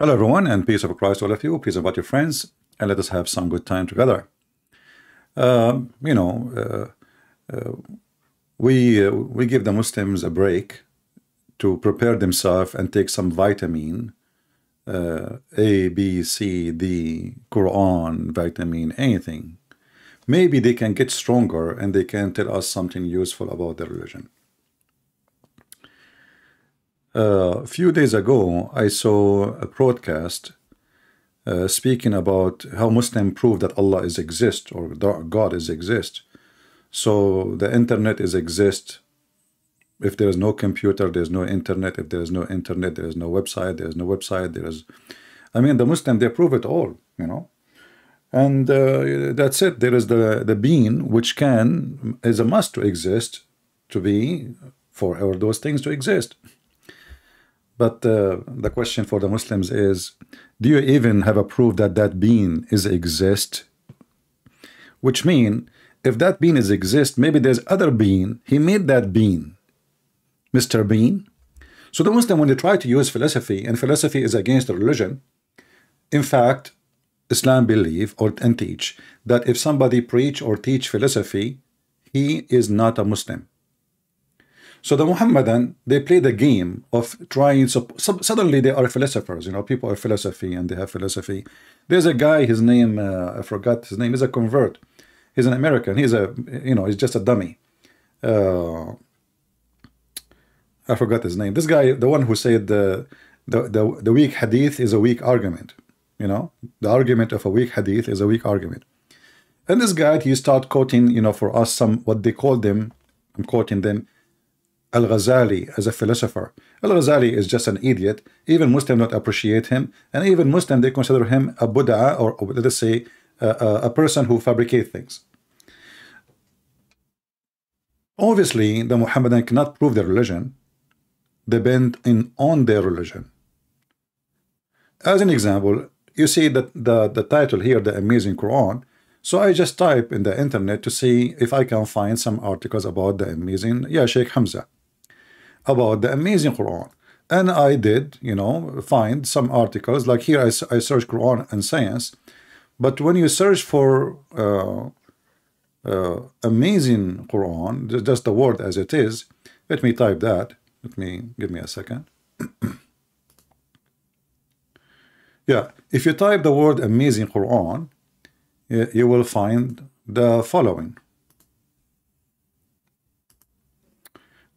Hello, everyone, and peace of Christ, to all of you. Peace about your friends, and let us have some good time together. Uh, you know, uh, uh, we uh, we give the Muslims a break to prepare themselves and take some vitamin, uh, A, B, C, D, Quran, vitamin, anything. Maybe they can get stronger and they can tell us something useful about their religion. Uh, a few days ago, I saw a broadcast uh, speaking about how Muslims prove that Allah is exist or God is exist. So the internet is exist. If there is no computer, there is no internet. If there is no internet, there is no website. There is no website. There is, I mean, the Muslim they prove it all, you know. And uh, that's it. There is the the being which can is a must to exist, to be for all those things to exist. But uh, the question for the Muslims is, do you even have a proof that that being is exist? Which mean, if that being is exist, maybe there's other being. He made that being, Mr. Bean. So the Muslim, when they try to use philosophy, and philosophy is against religion, in fact, Islam believe or and teach that if somebody preach or teach philosophy, he is not a Muslim. So the Muhammadan, they play the game of trying, so, so, suddenly they are philosophers, you know, people are philosophy and they have philosophy. There's a guy, his name, uh, I forgot his name, is a convert. He's an American, he's a, you know, he's just a dummy. Uh, I forgot his name. This guy, the one who said the, the, the, the weak hadith is a weak argument, you know, the argument of a weak hadith is a weak argument. And this guy, he start quoting, you know, for us some, what they call them, I'm quoting them, Al-Ghazali as a philosopher. Al-Ghazali is just an idiot. Even Muslims don't appreciate him. And even Muslims, they consider him a Buddha or, let us say, uh, a person who fabricates things. Obviously, the Muhammadan cannot prove their religion. They bend in on their religion. As an example, you see that the, the title here, The Amazing Quran, so I just type in the internet to see if I can find some articles about the amazing, yeah, Sheikh Hamza about the amazing Quran. And I did, you know, find some articles. Like here, I, I search Quran and science. But when you search for uh, uh, amazing Quran, just the word as it is, let me type that. Let me, give me a second. yeah, if you type the word amazing Quran, you will find the following.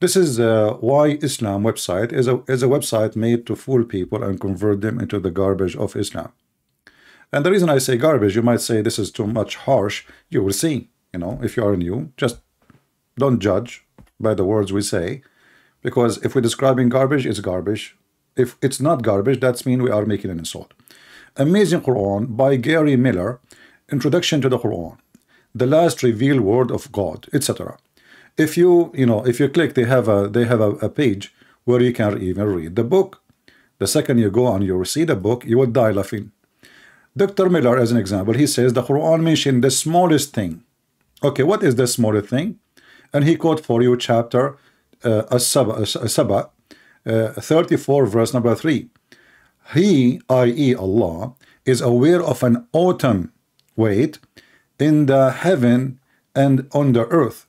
This is uh, why Islam website is a, is a website made to fool people and convert them into the garbage of Islam. And the reason I say garbage, you might say this is too much harsh. You will see, you know, if you are new, just don't judge by the words we say. Because if we're describing garbage, it's garbage. If it's not garbage, that's mean we are making an insult. Amazing Quran by Gary Miller, Introduction to the Quran, the last revealed word of God, etc if you you know if you click they have a they have a, a, page where you can even read the book. The second you go on you see the book you will die laughing Dr. Miller as an example he says the Quran mentioned the smallest thing. Okay what is the smallest thing? And he quote for you chapter uh, As-Saba uh, 34 verse number 3 he i.e. Allah is aware of an atom weight in the heaven and on the earth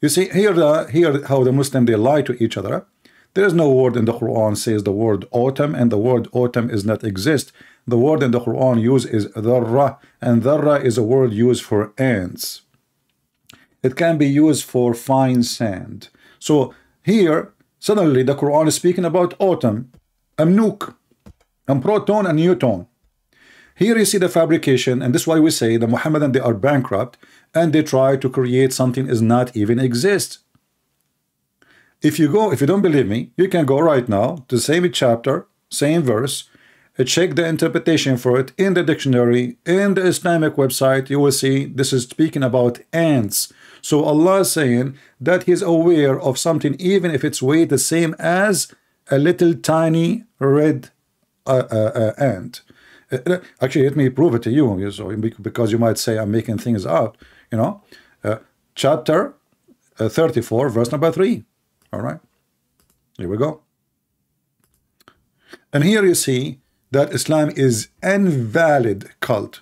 you see, here, the, here how the Muslim, they lie to each other. There is no word in the Quran says the word atom, and the word atom is not exist. The word in the Quran used is dharra, and dharra is a word used for ants. It can be used for fine sand. So here, suddenly the Quran is speaking about atom, amnuk, and proton and neutron. Here you see the fabrication, and this is why we say the Muhammadan, they are bankrupt, and they try to create something is not even exist. If you go, if you don't believe me, you can go right now to the same chapter, same verse, check the interpretation for it in the dictionary, in the Islamic website, you will see this is speaking about ants. So Allah is saying that He's aware of something, even if it's weight the same as a little tiny red uh, uh, uh, ant. Uh, actually, let me prove it to you, so because you might say I'm making things up. You know, uh, chapter uh, 34, verse number three. All right, here we go. And here you see that Islam is invalid cult.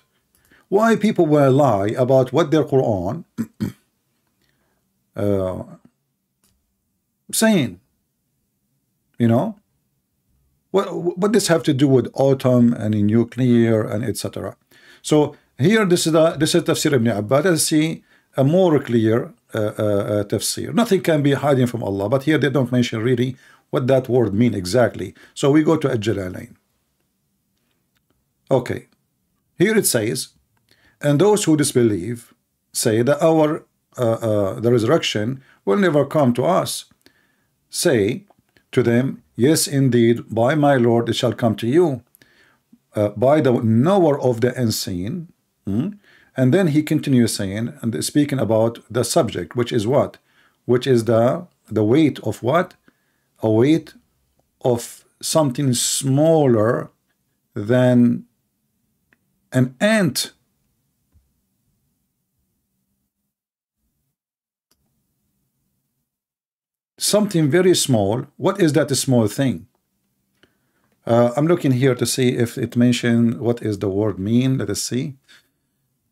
Why people will lie about what their Quran uh, saying? You know, what what this have to do with atom and nuclear and etc. So here this is the this is Tafsir Ibn Abbas. Let's see a more clear uh, uh, uh, tafsir. Nothing can be hiding from Allah, but here they don't mention really what that word mean exactly. So we go to Al-Jalalain. Okay, here it says, and those who disbelieve say that our uh, uh, the resurrection will never come to us. Say to them, Yes, indeed, by my Lord it shall come to you, uh, by the knower of the unseen. Hmm? And then he continues saying, and speaking about the subject, which is what? Which is the the weight of what? A weight of something smaller than an ant. Something very small. What is that small thing? Uh, I'm looking here to see if it mentioned what is the word mean. Let us see.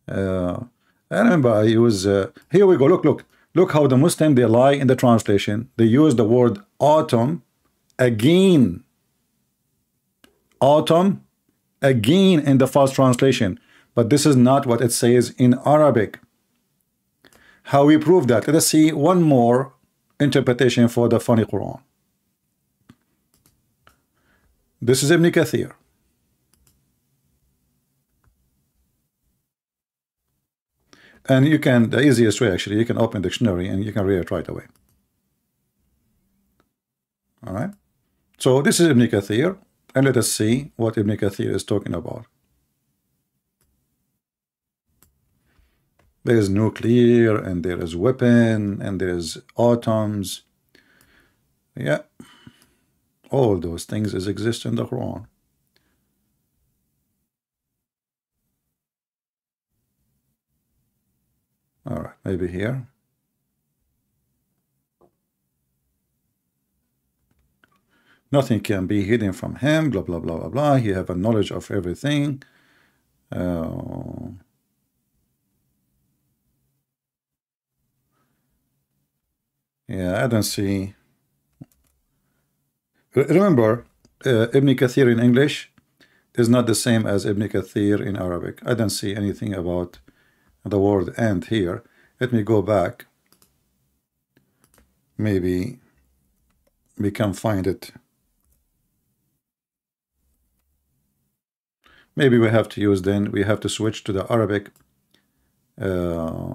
Uh, I remember I use, uh, here we go, look, look. Look how the Muslim, they lie in the translation. They use the word atom again. Atom again in the first translation. But this is not what it says in Arabic. How we prove that? Let us see one more interpretation for the funny Quran. This is Ibn Kathir. And you can, the easiest way actually, you can open dictionary and you can read it right away. All right. So this is Ibn Kathir, and let us see what Ibn Kathir is talking about. There is nuclear, and there is weapon, and there is atoms. Yeah, all those things is exist in the Quran. All right, maybe here. Nothing can be hidden from him, blah, blah, blah, blah, blah. He have a knowledge of everything. Uh, yeah, I don't see. Remember, uh, Ibn Kathir in English is not the same as Ibn Kathir in Arabic. I don't see anything about the word and here. Let me go back. Maybe we can find it. Maybe we have to use then, we have to switch to the Arabic, uh,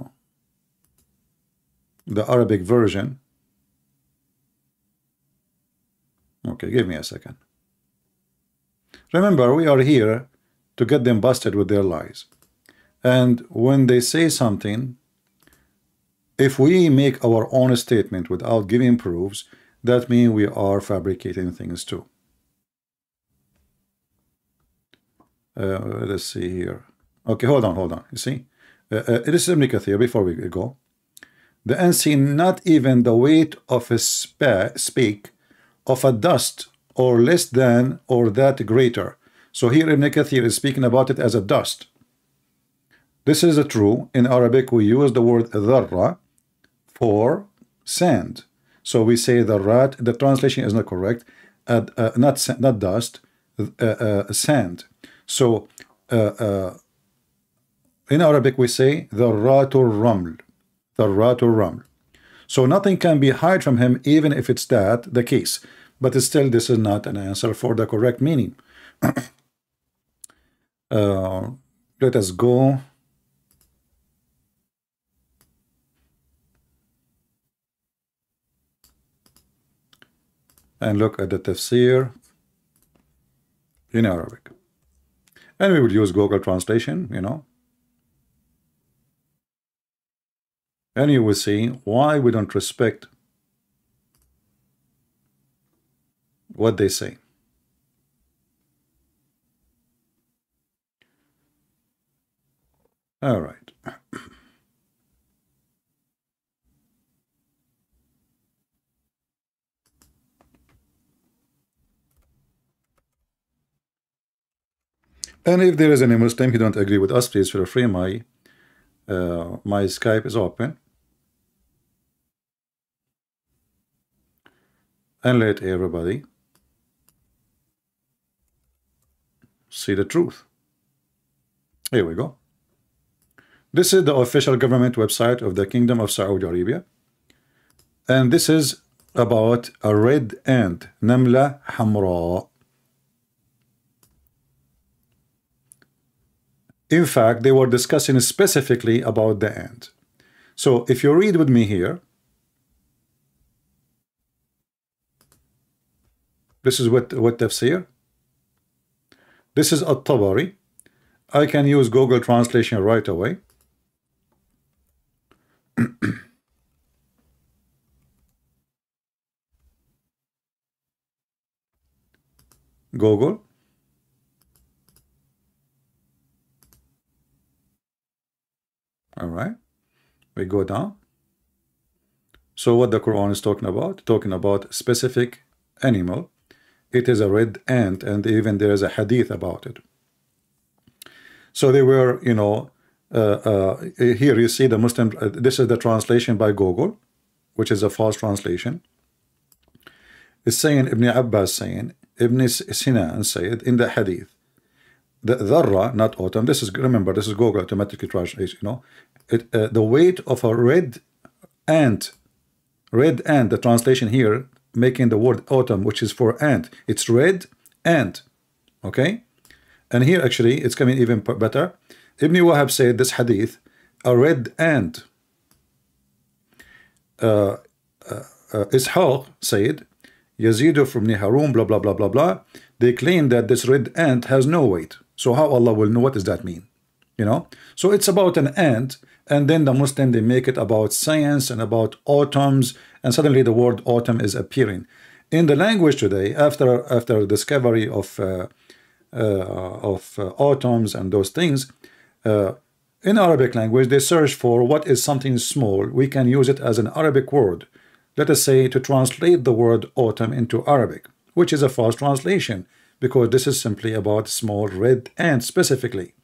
the Arabic version. Okay, give me a second. Remember, we are here to get them busted with their lies. And when they say something, if we make our own statement without giving proofs, that means we are fabricating things too. Uh, let's see here. Okay, hold on, hold on. You see, uh, uh, this is Ibn Kathir. Before we go, the unseen, not even the weight of a speak of a dust, or less than, or that greater. So here Ibn Kathir is speaking about it as a dust. This is a true. In Arabic, we use the word dharra for sand. So we say the rat. The translation is not correct. Uh, uh, not not dust, uh, uh sand. So uh, uh, in Arabic we say the ratul raml, the ratul raml. So nothing can be hide from him, even if it's that the case. But still, this is not an answer for the correct meaning. let us go and look at the tafsir in Arabic. And we will use Google Translation, you know. And you will see why we don't respect what they say. All right. And if there is any Muslim who don't agree with us, please feel free. My uh, my Skype is open. And let everybody see the truth. Here we go. This is the official government website of the Kingdom of Saudi Arabia. And this is about a red ant, Namla Hamra. In fact, they were discussing specifically about the ant. So if you read with me here, this is what, what tafsir. This is At-Tabari. I can use Google translation right away. Google. All right. We go down. So what the Quran is talking about? Talking about specific animal. It is a red ant, and even there is a hadith about it. So they were, you know, uh, uh, here you see the Muslim, uh, this is the translation by Google, which is a false translation. It's saying, Ibn Abbas saying, Ibn Sinan said in the hadith, the dharra, not atom, this is, remember, this is Google automatically translation, you know, it, uh, the weight of a red ant, red ant, the translation here, making the word atom, which is for ant, it's red ant, okay? And here actually, it's coming even better. Ibn Wahab said this hadith, a red ant. Uh, uh, uh, Ishaq said, Yazid from Niharum, blah, blah, blah, blah, blah. They claim that this red ant has no weight. So how Allah will know what does that mean? You know? So it's about an ant, and then the Muslim, they make it about science and about atoms, and suddenly the word atom is appearing. In the language today, after after discovery of uh, uh, of uh, atoms and those things, uh, in Arabic language, they search for what is something small. We can use it as an Arabic word. Let us say to translate the word atom into Arabic, which is a false translation because this is simply about small red ants specifically.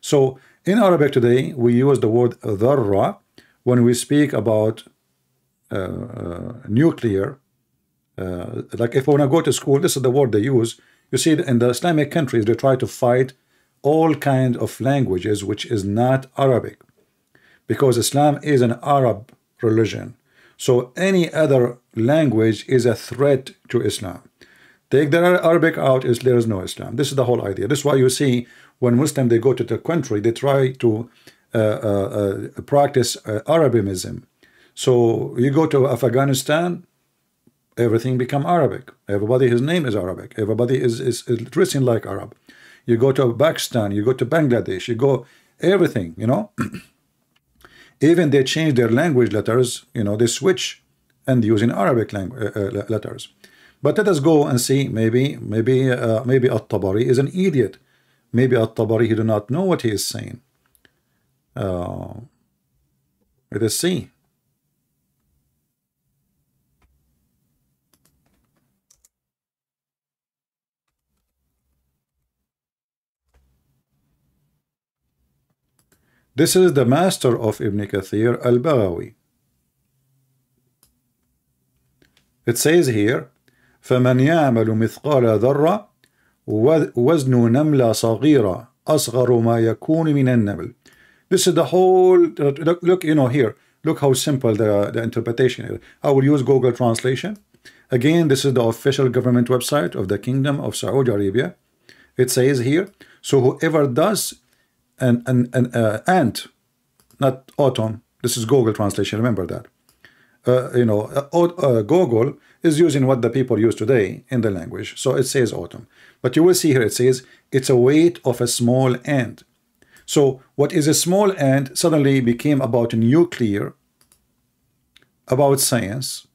So in Arabic today, we use the word dharra when we speak about uh, uh, nuclear. Uh, like if we want to go to school, this is the word they use. You see, in the Islamic countries, they try to fight all kind of languages which is not Arabic because Islam is an Arab religion so any other language is a threat to Islam take the Arabic out is there is no Islam. This is the whole idea. This is why you see when Muslim they go to the country they try to uh, uh, uh, practice uh, Arabism. So you go to Afghanistan everything become Arabic. Everybody his name is Arabic. Everybody is, is, is dressing like Arab. You go to Pakistan, you go to Bangladesh, you go everything, you know. Even they change their language letters, you know, they switch and using Arabic language uh, uh letters. But let us go and see. Maybe, maybe, uh, maybe At-Tabari is an idiot. Maybe At-Tabari he do not know what he is saying. Uh, let us see. This is the master of Ibn Kathir al-Baghawi. It says here, فمن يعمل مثقال ذرة وزن نملة صغيرة أصغر ما يكون من النمل This is the whole, look, look you know here, look how simple the, the interpretation is. I will use Google Translation. Again, this is the official government website of the Kingdom of Saudi Arabia. It says here, so whoever does an, an, an uh, ant, not atom, this is Google Translation, remember that. Uh, you know, uh, uh Google is using what the people use today in the language. So it says atom. But you will see here it says it's a weight of a small ant. So what is a small ant suddenly became about nuclear, about science,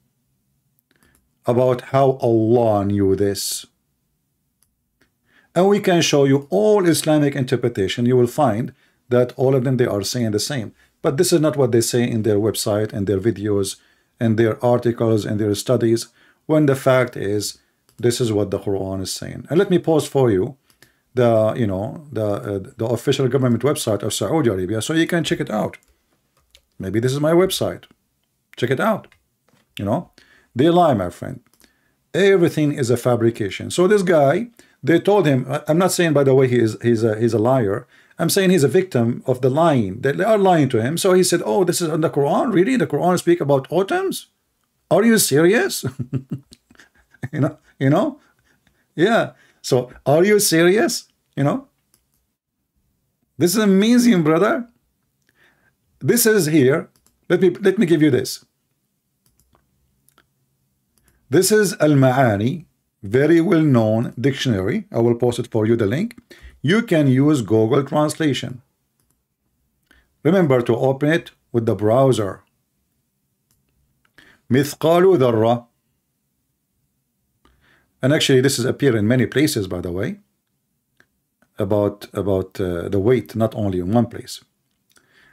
about how Allah knew this and we can show you all Islamic interpretation you will find that all of them they are saying the same but this is not what they say in their website and their videos and their articles and their studies when the fact is this is what the Quran is saying. And let me pause for you the you know the uh, the official government website of Saudi Arabia so you can check it out. Maybe this is my website. Check it out you know. They lie my friend. Everything is a fabrication. So this guy they told him I'm not saying by the way he is he's a he's a liar I'm saying he's a victim of the lying they are lying to him so he said oh this is in the Quran really the Quran speak about atoms are you serious you know you know yeah so are you serious? You know? This is amazing, brother. This is here. Let me let me give you this. This is Al-Ma'ani, very well-known dictionary. I will post it for you, the link You can use Google Translation. Remember to open it with the browser. مثقال ذرة and actually this is appear in many places by the way about about uh, the weight not only in one place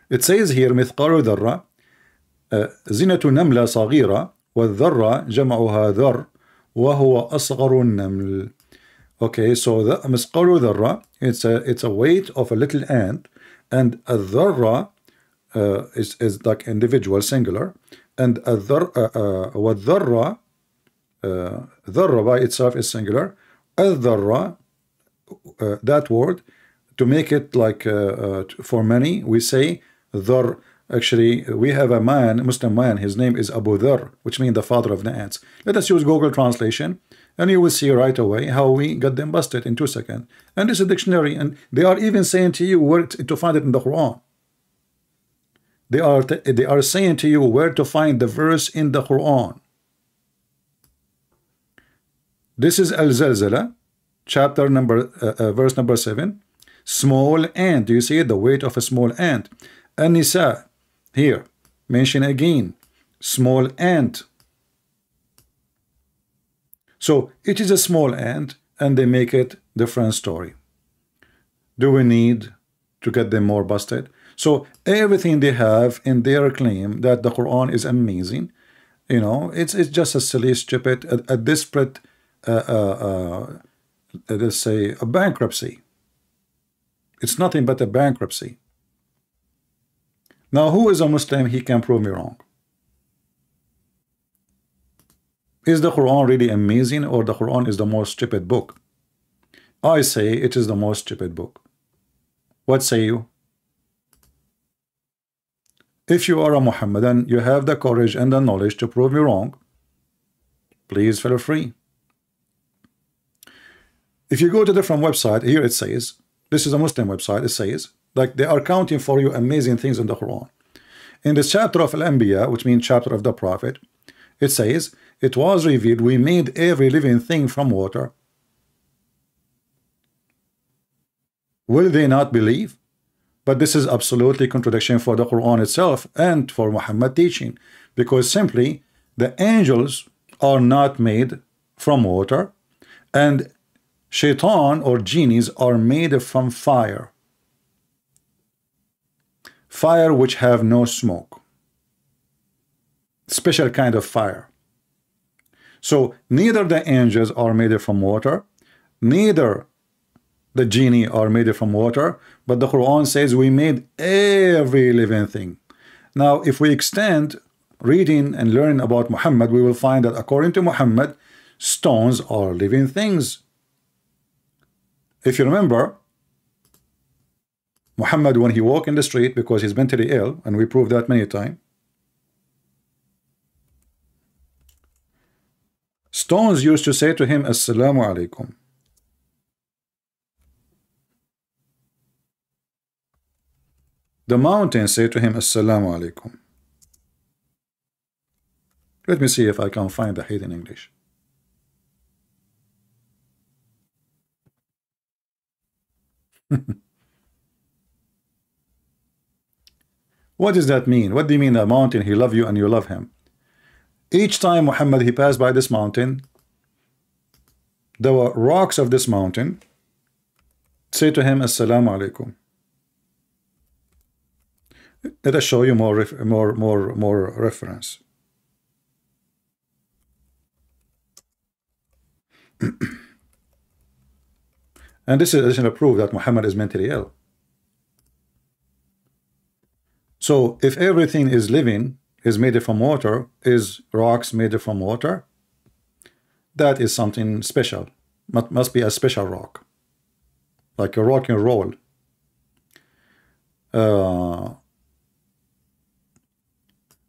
it says here مثقال ذرة زنة نملة صغيرة والذرة جمعها ذر وهو أصغر النمل Okay, so the misqalu dharra, it's a it's a weight of a little ant, and a dharra uh, is is like individual singular, and a uh, uh, dharra, uh, uh, dharra by itself is singular. Al dharra, uh, that word, to make it like uh, for many, we say dhar. Actually, we have a man, Muslim man. His name is Abu Dhar, which means the father of the ants. Let us use Google translation and you will see right away how we got them busted in two seconds. And this is a dictionary, and they are even saying to you where to find it in the Quran. They are they are saying to you where to find the verse in the Quran. This is Al-Zalzala, chapter number, uh, uh, verse number 7. Small ant, do you see? The weight of a small ant. An-Nisa, here, mention again, small ant. So it is a small ant and they make it different story. Do we need to get them more busted? So everything they have in their claim that the Quran is amazing, you know, it's it's just a silly, stupid, a, a desperate uh, let's say, a bankruptcy. It's nothing but a bankruptcy. Now, who is a Muslim? He can prove me wrong. Is the Quran really amazing or the Quran is the most stupid book? I say it is the most stupid book. What say you? If you are a Muhammadan, you have the courage and the knowledge to prove me wrong, please feel free. If you go to different website, here it says, this is a Muslim website, it says, like they are counting for you amazing things in the Quran. In this chapter of Al-Anbiya, which means chapter of the Prophet, it says, it was revealed, we made every living thing from water. Will they not believe? But this is absolutely contradiction for the Quran itself and for Muhammad teaching, because simply the angels are not made from water, and Shaitan or genies are made from fire. Fire which have no smoke. Special kind of fire. So neither the angels are made from water, neither the genie are made from water, but the Quran says we made every living thing. Now, if we extend reading and learning about Muhammad, we will find that according to Muhammad, stones are living things. If you remember, Muhammad, when he walked in the street because he's mentally ill, and we proved that many times, stones used to say to him, Assalamu alaikum. The mountains say to him, Assalamu alaikum. Let me see if I can find the in English. what does that mean? What do you mean a mountain? He love you and you love him. Each time Muhammad he passed by this mountain, the rocks of this mountain say to him, Assalamu alaikum. Let us show you more, more, more, more reference. And this is additional proof that Muhammad is mentally ill. So if everything is living, is made from water, is rocks made from water, that is something special. Must be a special rock. Like a rock and roll. Uh,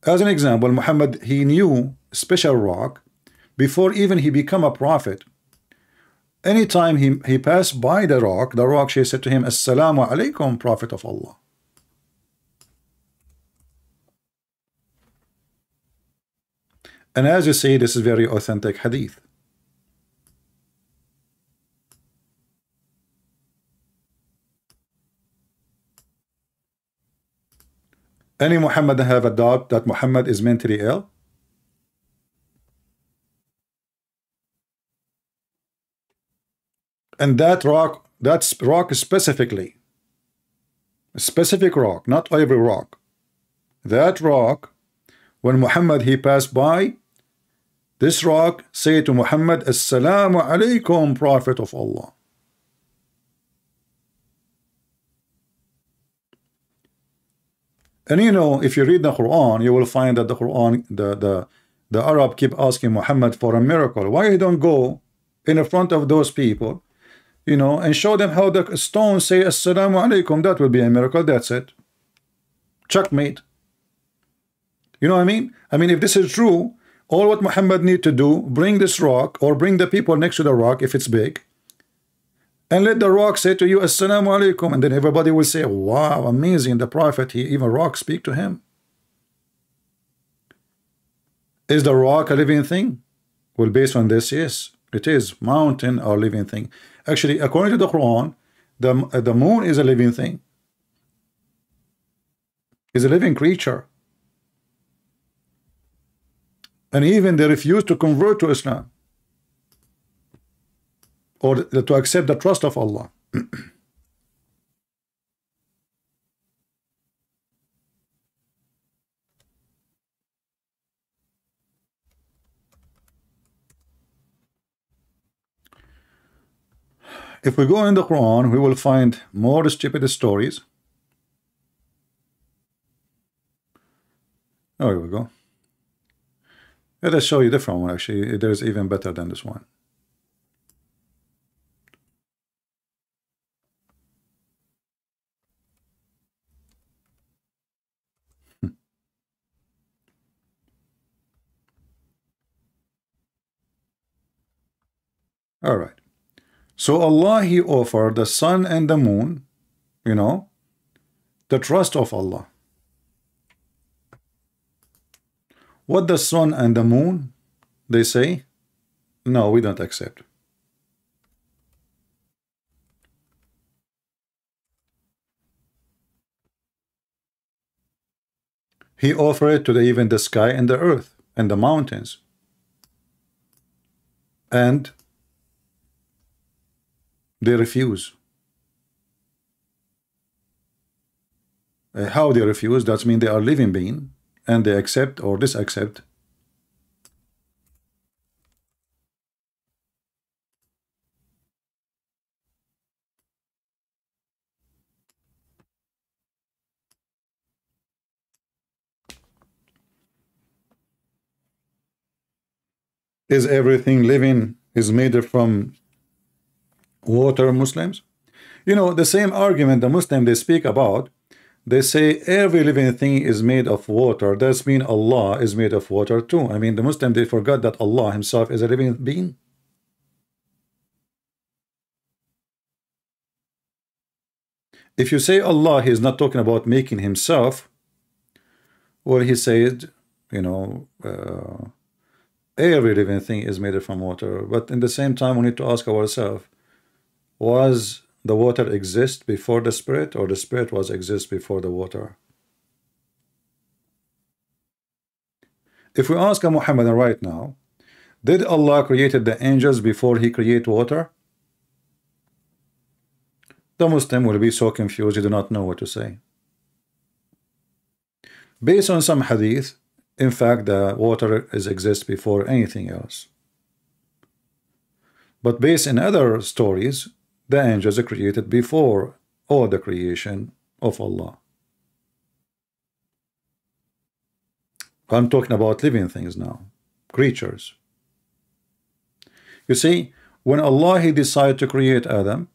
as an example, Muhammad, he knew special rock before even he become a prophet. Anytime he, he passed by the rock, the rock, she said to him, Assalamu alaikum, Prophet of Allah. And as you see, this is very authentic hadith. Any Muhammad have a doubt that Muhammad is mentally ill? And that rock, that's rock specifically, a specific rock, not every rock. That rock, when Muhammad he passed by, this rock say to Muhammad, Assalamu alaikum, Prophet of Allah. And you know, if you read the Quran, you will find that the Quran, the the the Arab keep asking Muhammad for a miracle. Why you don't go in front of those people, you know, and show them how the stones say Assalamu alaikum? That will be a miracle. That's it. Checkmate. You know what I mean? I mean, if this is true, all what Muhammad need to do, bring this rock or bring the people next to the rock if it's big, and let the rock say to you, Assalamu alaikum. And then everybody will say, Wow, amazing. The Prophet, he even rock speak to him. Is the rock a living thing? Well, based on this, yes, it is. Mountain or living thing. Actually, according to the Quran, the, the moon is a living thing. Is a living creature. And even they refuse to convert to Islam or to accept the trust of Allah. If we go in the Quran, we will find more stupid stories. Oh, here we go. Let us show you different one, actually. There's even better than this one. Hmm. All right. So Allah, He offered the sun and the moon, you know, the trust of Allah. What the sun and the moon, they say, no, we don't accept. He offered to the, even the sky and the earth and the mountains. And they refuse. Uh, how they refuse, that means they are living being and they accept or disaccept. Is everything living is made from water Muslims. You know, the same argument the Muslim they speak about, they say every living thing is made of water. Does mean Allah is made of water too. I mean, the Muslim they forgot that Allah himself is a living being. If you say Allah, he is not talking about making himself. Well, he said, you know, uh, every living thing is made from water. But in the same time, we need to ask ourselves, was the water exist before the spirit or the spirit was exist before the water? If we ask a Muhammadan right now did Allah created the angels before he create water? The Muslim will be so confused he do not know what to say. Based on some hadith in fact the water is exist before anything else. But based in other stories the angels are created before all the creation of Allah. I'm talking about living things now, creatures. You see, when Allah he decided to create Adam,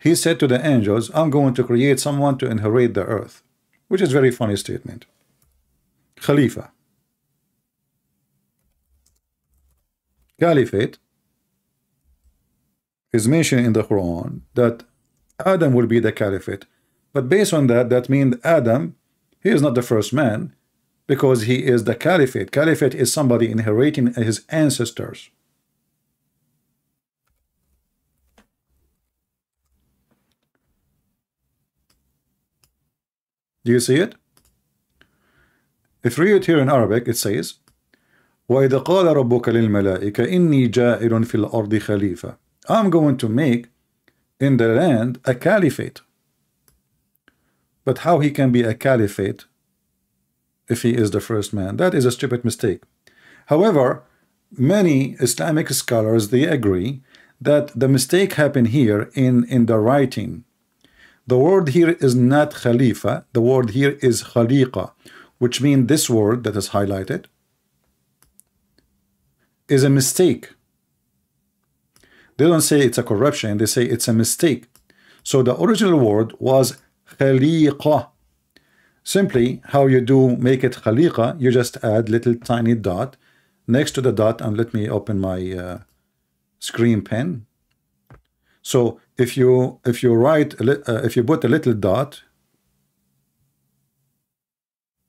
he said to the angels, I'm going to create someone to inherit the earth, which is very funny statement. Khalifa. Caliphate is mentioned in the Quran that Adam will be the caliphate. But based on that, that means Adam, he is not the first man because he is the caliphate. Caliphate is somebody inheriting his ancestors. Do you see it? If you read it here in Arabic, it says, وَإِذَا قَالَ رَبُّكَ لِلْمَلَائِكَ إِنِّي جَائِلٌ فِي الْأَرْضِ خَلِيفَةً I'm going to make in the land a caliphate. But how he can be a caliphate if he is the first man? That is a stupid mistake. However, many Islamic scholars, they agree that the mistake happened here in, in the writing the word here is not Khalifa, the word here is Khaliqa, which means this word that is highlighted is a mistake. They don't say it's a corruption, they say it's a mistake. So the original word was Khaliqa. Simply, how you do make it Khaliqa, you just add little tiny dot next to the dot, and let me open my uh, screen pen. So if you if you write uh, if you put a little dot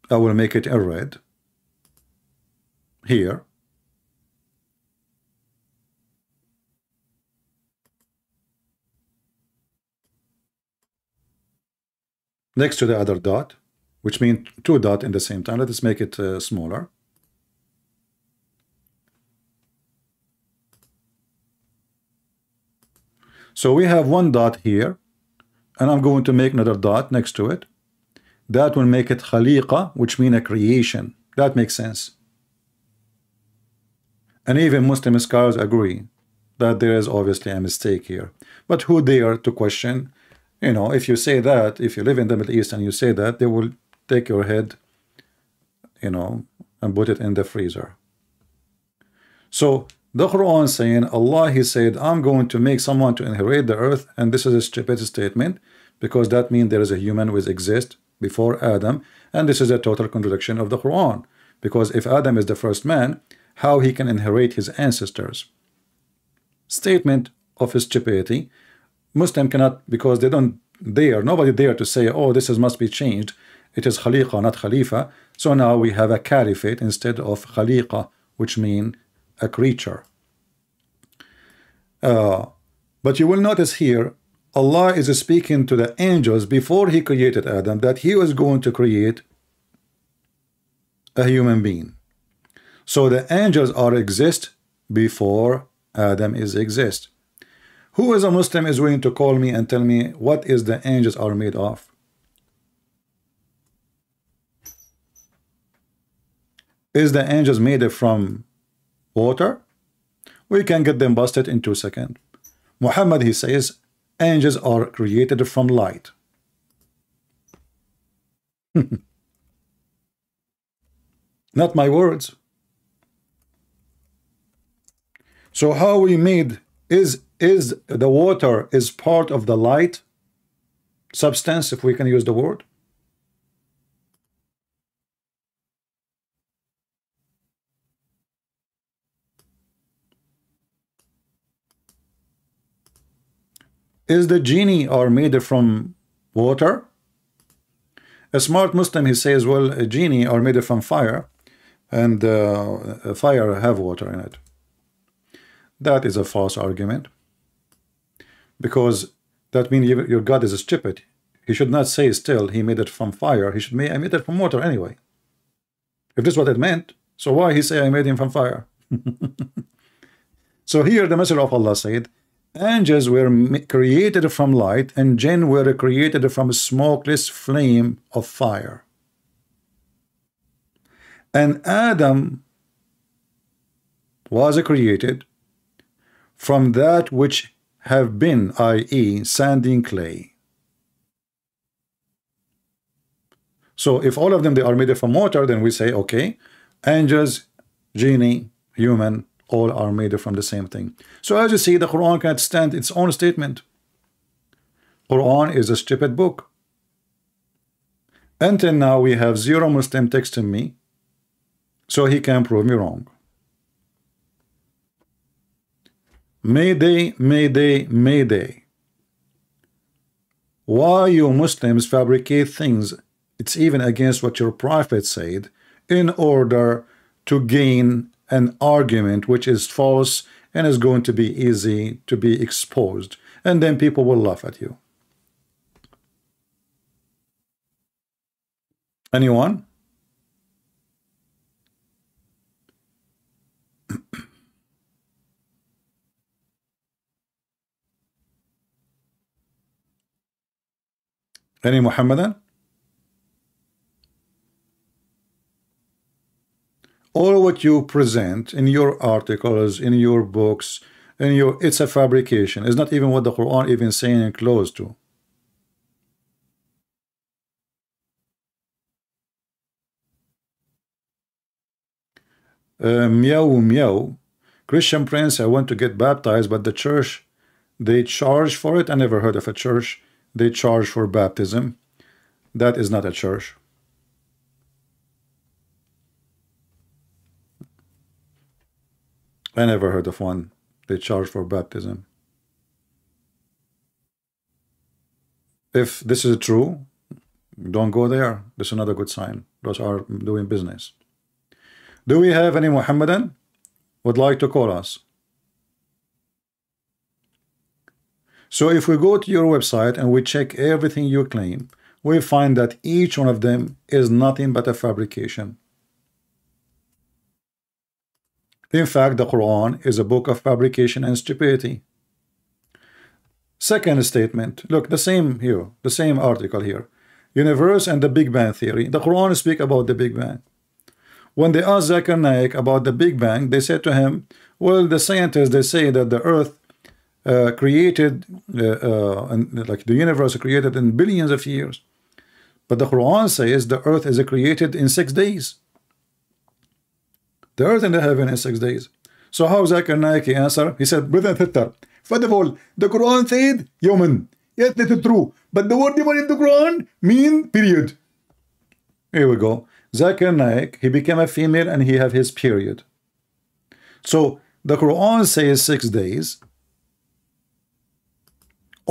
I will make it a red here next to the other dot which means two dot in the same time let us make it uh, smaller So we have one dot here, and I'm going to make another dot next to it. That will make it khaliqa, which means a creation. That makes sense. And even Muslim scholars agree that there is obviously a mistake here. But who dare to question? You know, if you say that, if you live in the Middle East and you say that, they will take your head, you know, and put it in the freezer. So the Quran saying, Allah, He said, I'm going to make someone to inherit the earth, and this is a stupid statement, because that means there is a human which exists before Adam, and this is a total contradiction of the Quran, because if Adam is the first man, how he can inherit his ancestors? Statement of his stupidity. Muslim cannot, because they don't dare, nobody dare to say, oh, this is, must be changed. It is Khaliqa, not Khalifa. So now we have a caliphate instead of Khaliqa, which mean a creature. Uh, but you will notice here, Allah is speaking to the angels before he created Adam that he was going to create a human being. So the angels are exist before Adam is exist. Who is a Muslim is willing to call me and tell me what is the angels are made of? Is the angels made from water, we can get them busted in two seconds. Muhammad, he says, angels are created from light. Not my words. So how we made is is the water is part of the light substance if we can use the word Is the genie are made from water? A smart Muslim, he says, well, a genie are made from fire, and uh, fire have water in it. That is a false argument, because that means your God is a stupid. He should not say still he made it from fire. He should make I made it from water anyway. If this is what it meant, so why he say I made him from fire? so here the Messenger of Allah said, Angels were created from light, and jinn were created from a smokeless flame of fire. And Adam was created from that which have been, i.e., sand sanding clay. So if all of them they are made from water, then we say, okay, angels, genie, human, all are made from the same thing. So as you see, the Quran can't stand its own statement. Quran is a stupid book. Until now, we have zero Muslim texting me, so he can prove me wrong. Mayday, Mayday, Mayday. Why you Muslims fabricate things, it's even against what your prophet said, in order to gain an argument which is false and is going to be easy to be exposed. And then people will laugh at you. Anyone? Any Muhammadan? All what you present in your articles, in your books, in your it's a fabrication. It's not even what the Quran even saying close to. Uh, meow meow. Christian Prince, I want to get baptized, but the church they charge for it. I never heard of a church they charge for baptism. That is not a church. I never heard of one. They charge for baptism. If this is true, don't go there. This is another good sign. Those are doing business. Do we have any Muhammadan would like to call us? So if we go to your website and we check everything you claim, we find that each one of them is nothing but a fabrication. In fact, the Quran is a book of fabrication and stupidity. Second statement, look, the same here, the same article here. Universe and the Big Bang Theory. The Quran speak about the Big Bang. When they asked Zakir Naik about the Big Bang, they said to him, well, the scientists, they say that the Earth uh, created, uh, uh, and like the universe created in billions of years. But the Quran says the earth is created in six days. The earth and the heaven in six days. So how Zakir Naik answer? He said, Brother Thitter, first of all, the Quran said human. Yes, that is true. But the word human in the Quran mean period. Here we go. Zakir Naik, he became a female and he have his period. So the Quran says six days,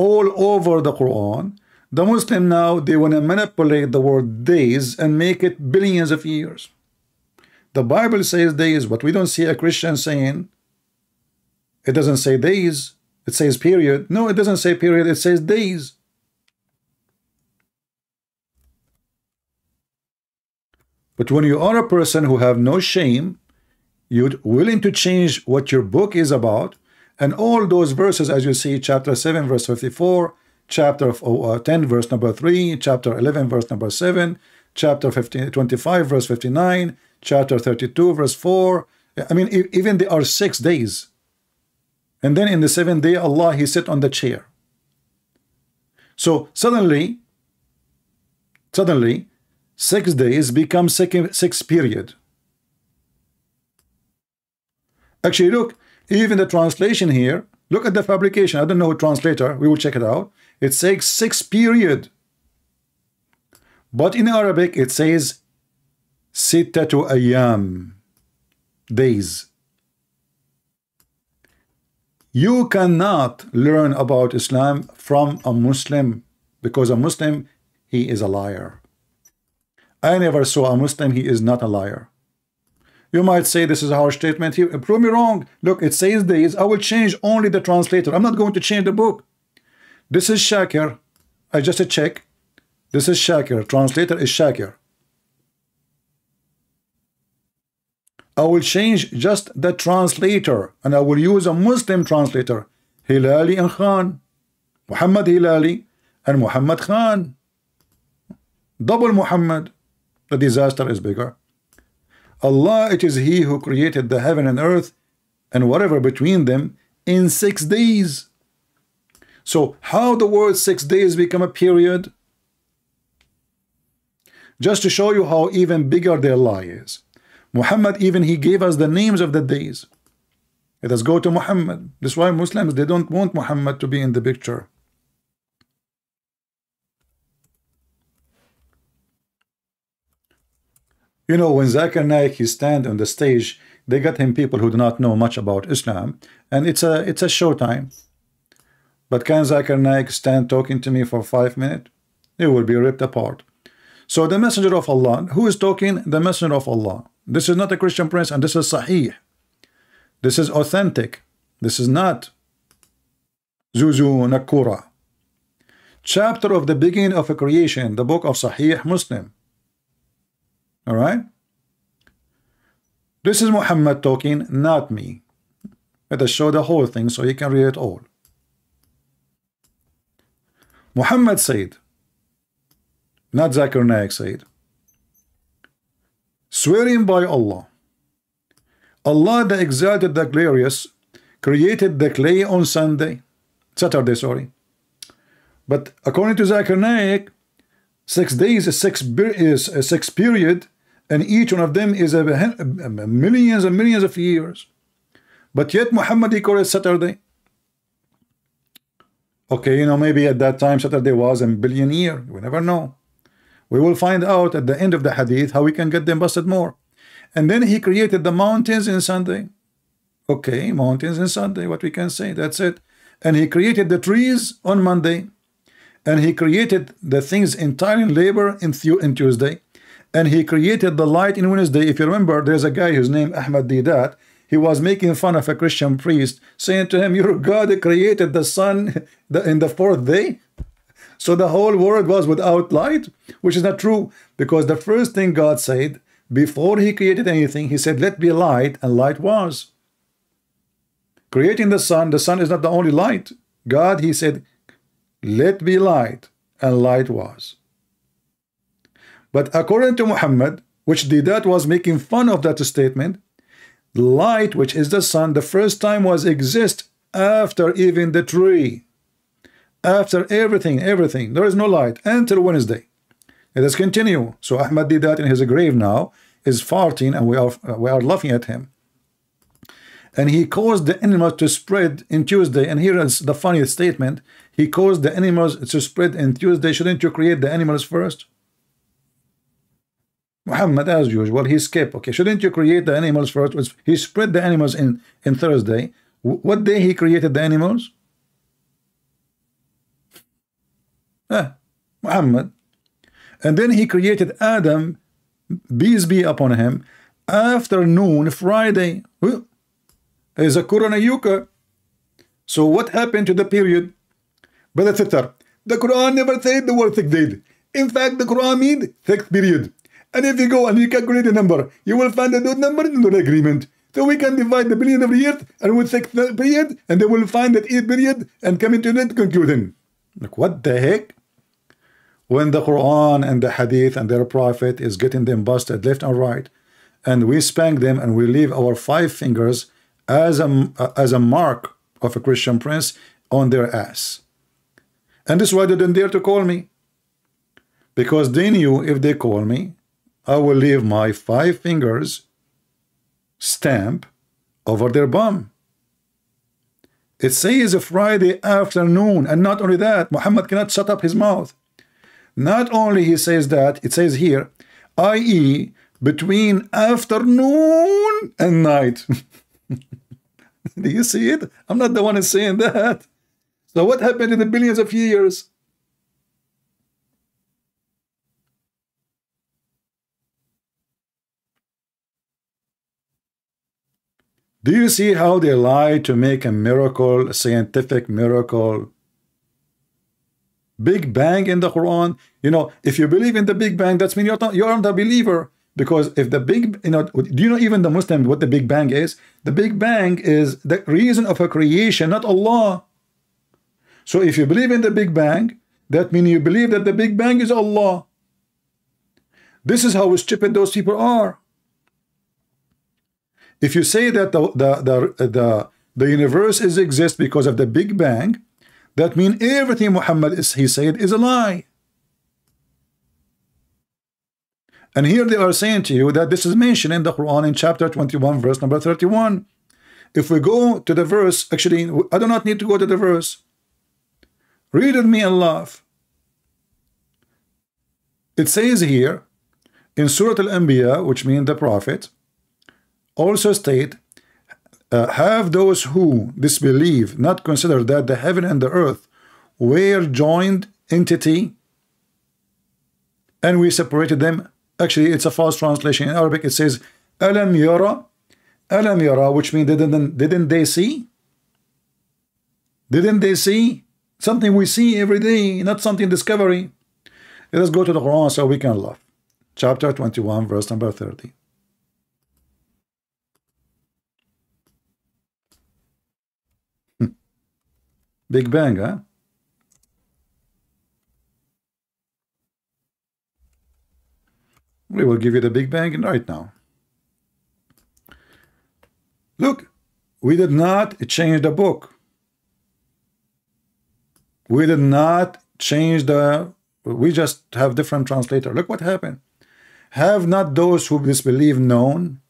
all over the Quran. The Muslim now, they want to manipulate the word days and make it billions of years. The Bible says days, but we don't see a Christian saying, it doesn't say days, it says period. No, it doesn't say period, it says days. But when you are a person who have no shame, you're willing to change what your book is about, and all those verses, as you see, chapter 7, verse 54, chapter uh, 10, verse number 3, chapter 11, verse number 7, chapter 15, 25, verse 59, chapter 32, verse 4. I mean, even there are six days. And then in the seventh day, Allah, He sit on the chair. So suddenly, suddenly, six days become six, six period. Actually, look, even the translation here, look at the fabrication. I don't know translator. We will check it out. It says six period. But in Arabic, it says sittatu ayam, days. You cannot learn about Islam from a Muslim because a Muslim, he is a liar. I never saw a Muslim, he is not a liar. You might say this is a harsh statement here. Uh, prove me wrong. Look, it says this. I will change only the translator. I'm not going to change the book. This is Shakir. I just check. This is Shakir. Translator is Shakir. I will change just the translator and I will use a Muslim translator. Hilali and Khan. Muhammad Hilali and Muhammad Khan. Double Muhammad. The disaster is bigger. Allah, it is He who created the heaven and earth and whatever between them in six days. So how the word six days become a period? Just to show you how even bigger their lie is. Muhammad even he gave us the names of the days. Let us go to Muhammad. That's why Muslims they don't want Muhammad to be in the picture. You know, when Zakir Naik he stand on the stage, they got him people who do not know much about Islam, and it's a it's a showtime. But can Zakir Naik stand talking to me for five minutes? It will be ripped apart. So the messenger of Allah, who is talking? The messenger of Allah. This is not a Christian prince, and this is Sahih. This is authentic. This is not Zuzu Nakura. Chapter of the beginning of a creation, the book of Sahih Muslim. All right? This is Muhammad talking, not me. Let us show the whole thing so you can read it all. Muhammad said, not Zakir Naik said, swearing by Allah, Allah the exalted, the glorious, created the clay on Sunday, Saturday, sorry. But according to Zakir Naik, six days is six, is a six period and each one of them is a, a millions and millions of years. But yet Muhammad he called it Saturday. Okay, you know, maybe at that time Saturday was a billion year. We never know. We will find out at the end of the hadith how we can get them busted more. And then he created the mountains in Sunday. Okay, mountains in Sunday, what we can say, that's it. And he created the trees on Monday. And he created the things entirely in labor in, in Tuesday and he created the light in Wednesday. If you remember, there's a guy whose name Ahmad Deedat. He was making fun of a Christian priest, saying to him, Your God created the sun in the fourth day. So the whole world was without light, which is not true, because the first thing God said before he created anything, he said, Let be light, and light was. Creating the sun, the sun is not the only light. God, he said, Let be light, and light was. But according to Muhammad, which Deedat was making fun of that statement, light, which is the sun, the first time was exist after even the tree. After everything, everything. There is no light until Wednesday. Let us continue. So Ahmad Deedat in his grave now is farting and we are, we are laughing at him. And he caused the animals to spread in Tuesday. And here is the funniest statement. He caused the animals to spread in Tuesday. Shouldn't you create the animals first? Muhammad, as usual, he skipped. Okay, shouldn't you create the animals first? He spread the animals in, in Thursday. What day he created the animals? Ah, Muhammad. And then he created Adam, peace be upon him, afternoon, Friday. Is a Quran Yuka. So what happened to the period? Brother Sitter, the Quran never said the word six days. In fact, the Quran means six period. And if you go and you calculate the number, you will find that those numbers in the agreement. So we can divide the billion every year and with six period, and they will find that eight period and come into that conclusion. Like what the heck? When the Quran and the Hadith and their prophet is getting them busted left and right, and we spank them and we leave our five fingers as a as a mark of a Christian prince on their ass. And this is why they didn't dare to call me. Because they knew if they call me, I will leave my five fingers stamp over their bum. It says a Friday afternoon, and not only that, Muhammad cannot shut up his mouth. Not only he says that, it says here, i.e., between afternoon and night. Do you see it? I'm not the one who's saying that. So what happened in the billions of years? Do you see how they lie to make a miracle, a scientific miracle? Big Bang in the Quran. You know, if you believe in the Big Bang, that's mean you're not, you're not a believer. Because if the big, you know, do you know even the Muslim what the Big Bang is? The Big Bang is the reason of a creation, not Allah. So if you believe in the Big Bang, that means you believe that the Big Bang is Allah. This is how stupid those people are. If you say that the, the, the, the, the universe is exist because of the Big Bang, that means everything Muhammad is he said is a lie. And here they are saying to you that this is mentioned in the Quran in chapter 21, verse number 31. If we go to the verse, actually, I do not need to go to the verse. Read with me and laugh. It says here in Surah Al-Anbiya, which means the prophet, also state, uh, have those who disbelieve not consider that the heaven and the earth were joined entity and we separated them actually it's a false translation. In Arabic it says alam yara alam yara which means didn't didn't they see? Didn't they see? Something we see every day not something discovery. Let us go to the Quran so we can laugh. Chapter 21 verse number 30 hmm. Big Bang, huh? We will give you the Big Bang right now. Look, we did not change the book. We did not change the, we just have different translator. Look what happened. Have not those who disbelieve known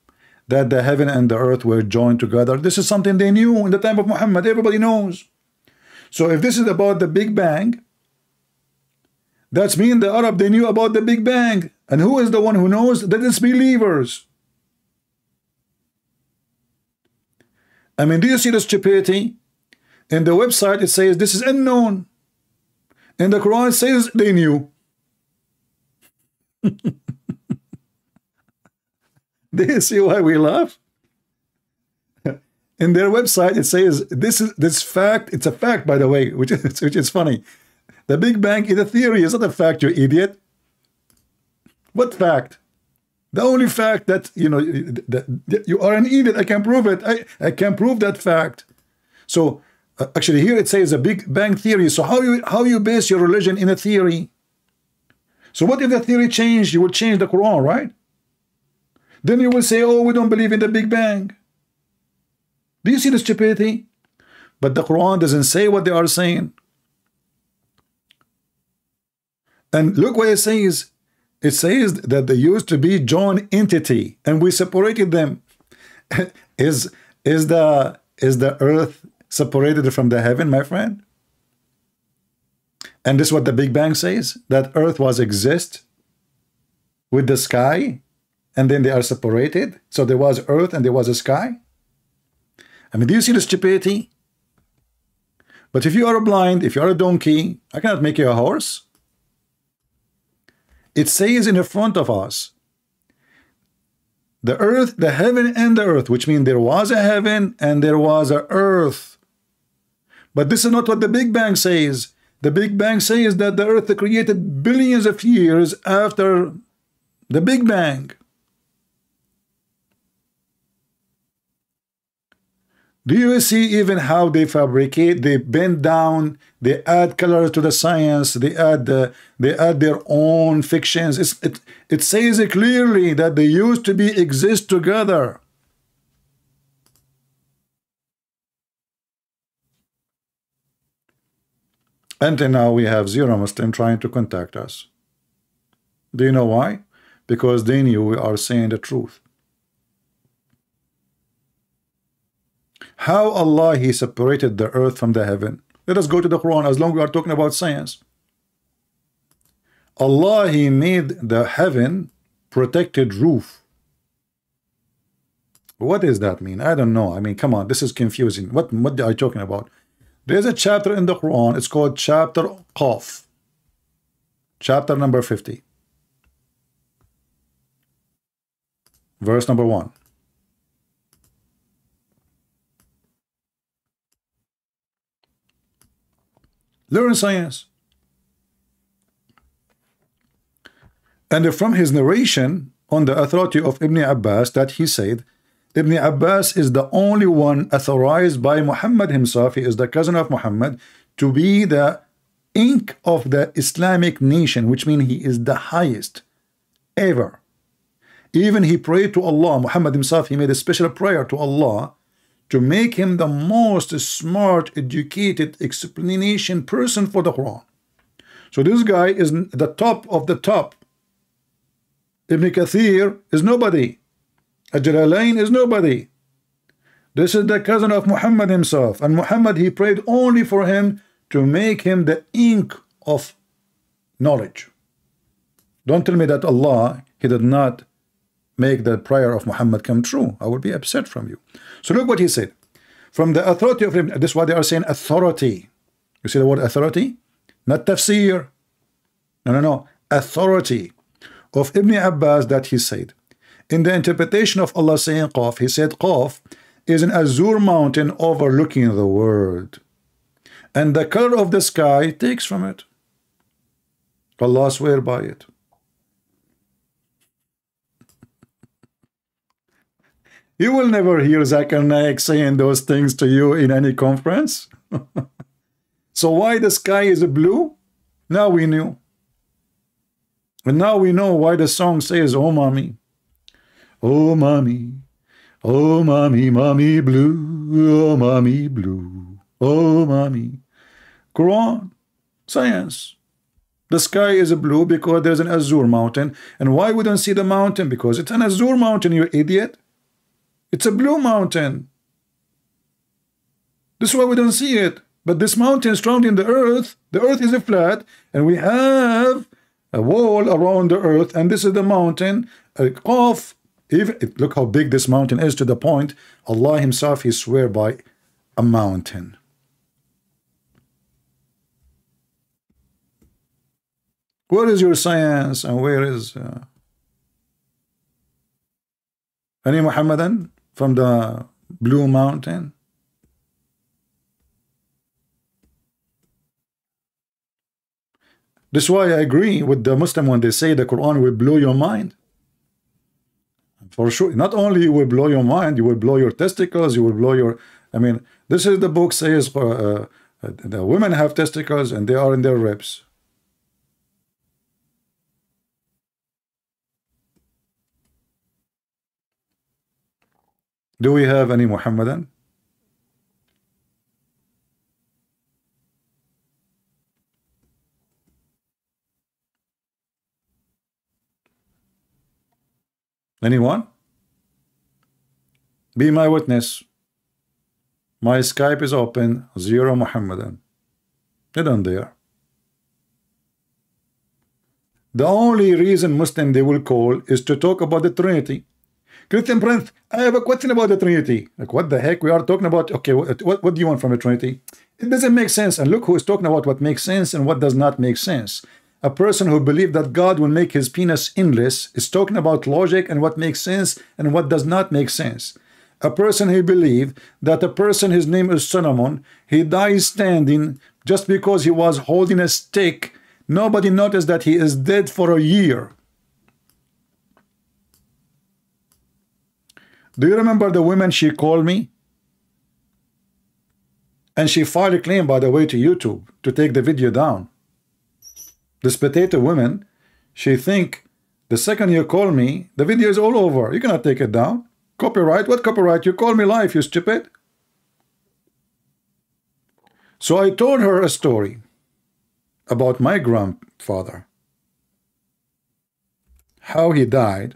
that the heaven and the earth were joined together? This is something they knew in the time of Muhammad. Everybody knows. So if this is about the Big Bang, that's mean the Arab, they knew about the Big Bang. And who is the one who knows? The disbelievers. I mean, do you see the stupidity? In the website, it says this is unknown. In the Quran, says they knew. do you see why we laugh? in their website it says this is this fact it's a fact by the way which is which is funny the big bang is a theory is not a fact you idiot what fact? The only fact that you know that you are an idiot i can prove it. I i can prove that fact. So uh, actually here it says a big bang theory. So how you how you base your religion in a theory? So what if the theory changed? You would change the quran right? Then you will say oh we don't believe in the big bang. Do you see the stupidity? But the Quran doesn't say what they are saying. And look what it says. It says that they used to be joint entity and we separated them. is is the is the earth separated from the heaven, my friend? And this is what the Big Bang says, that earth was exist with the sky, and then they are separated. So there was earth and there was a sky. I mean, do you see the stupidity? But if you are a blind, if you are a donkey, I cannot make you a horse. It says in the front of us, the earth, the heaven and the earth, which means there was a heaven and there was a earth. But this is not what the Big Bang says. The Big Bang says that the earth created billions of years after the Big Bang. Do you see even how they fabricate? They bend down, they add colors to the science, they add the, they add their own fictions. It's, it it says it clearly that they used to be exist together. Until now, we have zero Muslim trying to contact us. Do you know why? Because they knew we are saying the truth. How Allah he separated the earth from the heaven. Let us go to the Quran as long as we are talking about science. Allah he made the heaven protected roof. What does that mean? I don't know. I mean, come on, this is confusing. What what are you talking about? There's a chapter in the Quran. It's called chapter Qaf. Chapter number 50. Verse number 1. Learn science. And from his narration on the authority of Ibn Abbas that he said, Ibn Abbas is the only one authorized by Muhammad himself, he is the cousin of Muhammad, to be the ink of the Islamic nation, which means he is the highest ever. Even he prayed to Allah, Muhammad himself, he made a special prayer to Allah to make him the most smart, educated explanation person for the Quran. So this guy is the top of the top. Ibn Kathir is nobody. Al-Jalalain is nobody. This is the cousin of Muhammad himself. And Muhammad, he prayed only for him to make him the ink of knowledge. Don't tell me that Allah, he did not make the prayer of Muhammad come true. I will be upset from you. So look what he said. From the authority of this is why they are saying authority. You see the word authority? Not tafsir. No, no, no. Authority of Ibn Abbas that he said. In the interpretation of Allah saying Qaf, he said Qaf is an azure mountain overlooking the world. And the color of the sky takes from it. Allah swear by it. You will never hear Zakir Naik saying those things to you in any conference. so why the sky is blue? Now we knew. And now we know why the song says, Oh, mommy. Oh, mommy. Oh, mommy, mommy blue. Oh, mommy blue. Oh, mommy. Quran. Science. The sky is blue because there's an azure mountain. And why we don't see the mountain? Because it's an azure mountain, you idiot. It's a blue mountain. This is why we don't see it. But this mountain is surrounding the earth. The earth is a flat, and we have a wall around the earth, and this is the mountain. A Qaf, even, look how big this mountain is to the point Allah Himself He swear by a mountain. Where is your science and where is uh, any Muhammadan from the Blue Mountain? This is why I agree with the Muslim when they say the Quran will blow your mind. For sure, not only you will blow your mind, you will blow your testicles, you will blow your. I mean, this is the book says uh, uh, the women have testicles and they are in their ribs. Do we have any Muhammadan? Anyone? Be my witness. My Skype is open, zero Muhammadan. They don't dare. The only reason Muslim they will call is to talk about the Trinity. Christian Prince, I have a question about the Trinity. Like, what the heck? We are talking about, okay, what, what, what do you want from the Trinity? It doesn't make sense. And look who is talking about what makes sense and what does not make sense. A person who believes that God will make his penis endless is talking about logic and what makes sense and what does not make sense. A person who believes that a person, his name is Solomon, he dies standing just because he was holding a stick. Nobody noticed that he is dead for a year. Do you remember the woman she called me? And she filed a claim, by the way, to YouTube to take the video down. This potato woman, she think the second you call me, the video is all over. You cannot take it down. Copyright? What copyright? You call me live, you stupid. So I told her a story about my grandfather. How he died,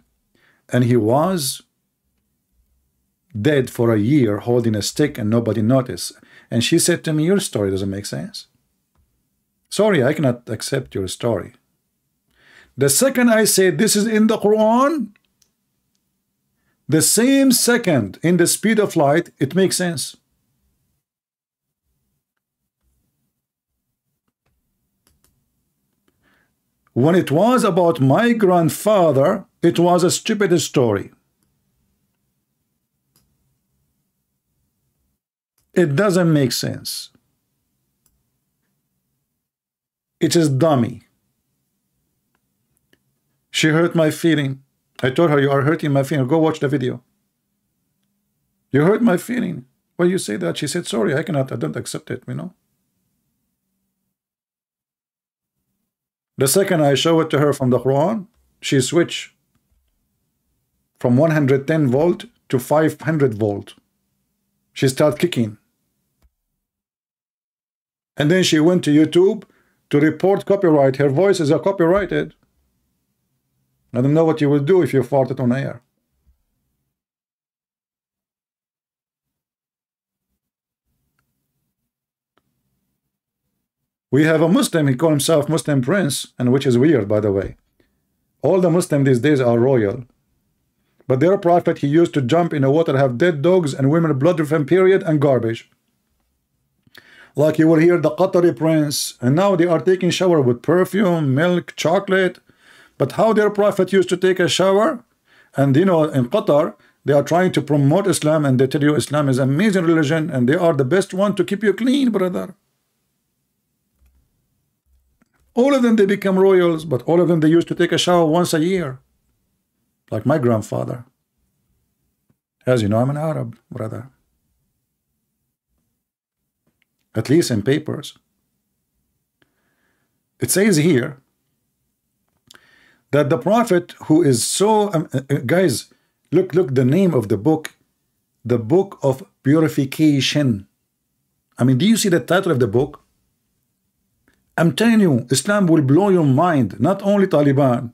and he was dead for a year holding a stick and nobody noticed. And she said to me, Your story doesn't make sense. Sorry, I cannot accept your story. The second I say this is in the Quran, the same second in the speed of light, it makes sense. When it was about my grandfather, it was a stupid story. It doesn't make sense. It is dummy. She hurt my feeling. I told her, you are hurting my feeling. Go watch the video. You hurt my feeling. Why you say that? She said, sorry, I cannot, I don't accept it, you know. The second I show it to her from the Quran, she switch from 110 volt to 500 volt. She start kicking. And then she went to YouTube to report copyright. Her voice is copyrighted. I don't know what you will do if you farted on air. We have a Muslim, he called himself Muslim Prince, and which is weird, by the way. All the Muslims these days are royal. But their prophet, he used to jump in the water, have dead dogs and women blood from period and garbage. Like you will hear the Qatari prince, and now they are taking shower with perfume, milk, chocolate. But how their prophet used to take a shower? And you know, in Qatar, they are trying to promote Islam and they tell you Islam is amazing religion and they are the best one to keep you clean, brother. All of them, they become royals, but all of them, they used to take a shower once a year. Like my grandfather. As you know, I'm an Arab, brother. At least in papers. It says here that the prophet who is so um, uh, uh guys look look the name of the book the book of purification I mean do you see the title of the book I'm telling you, Islam will blow your mind, not only Taliban.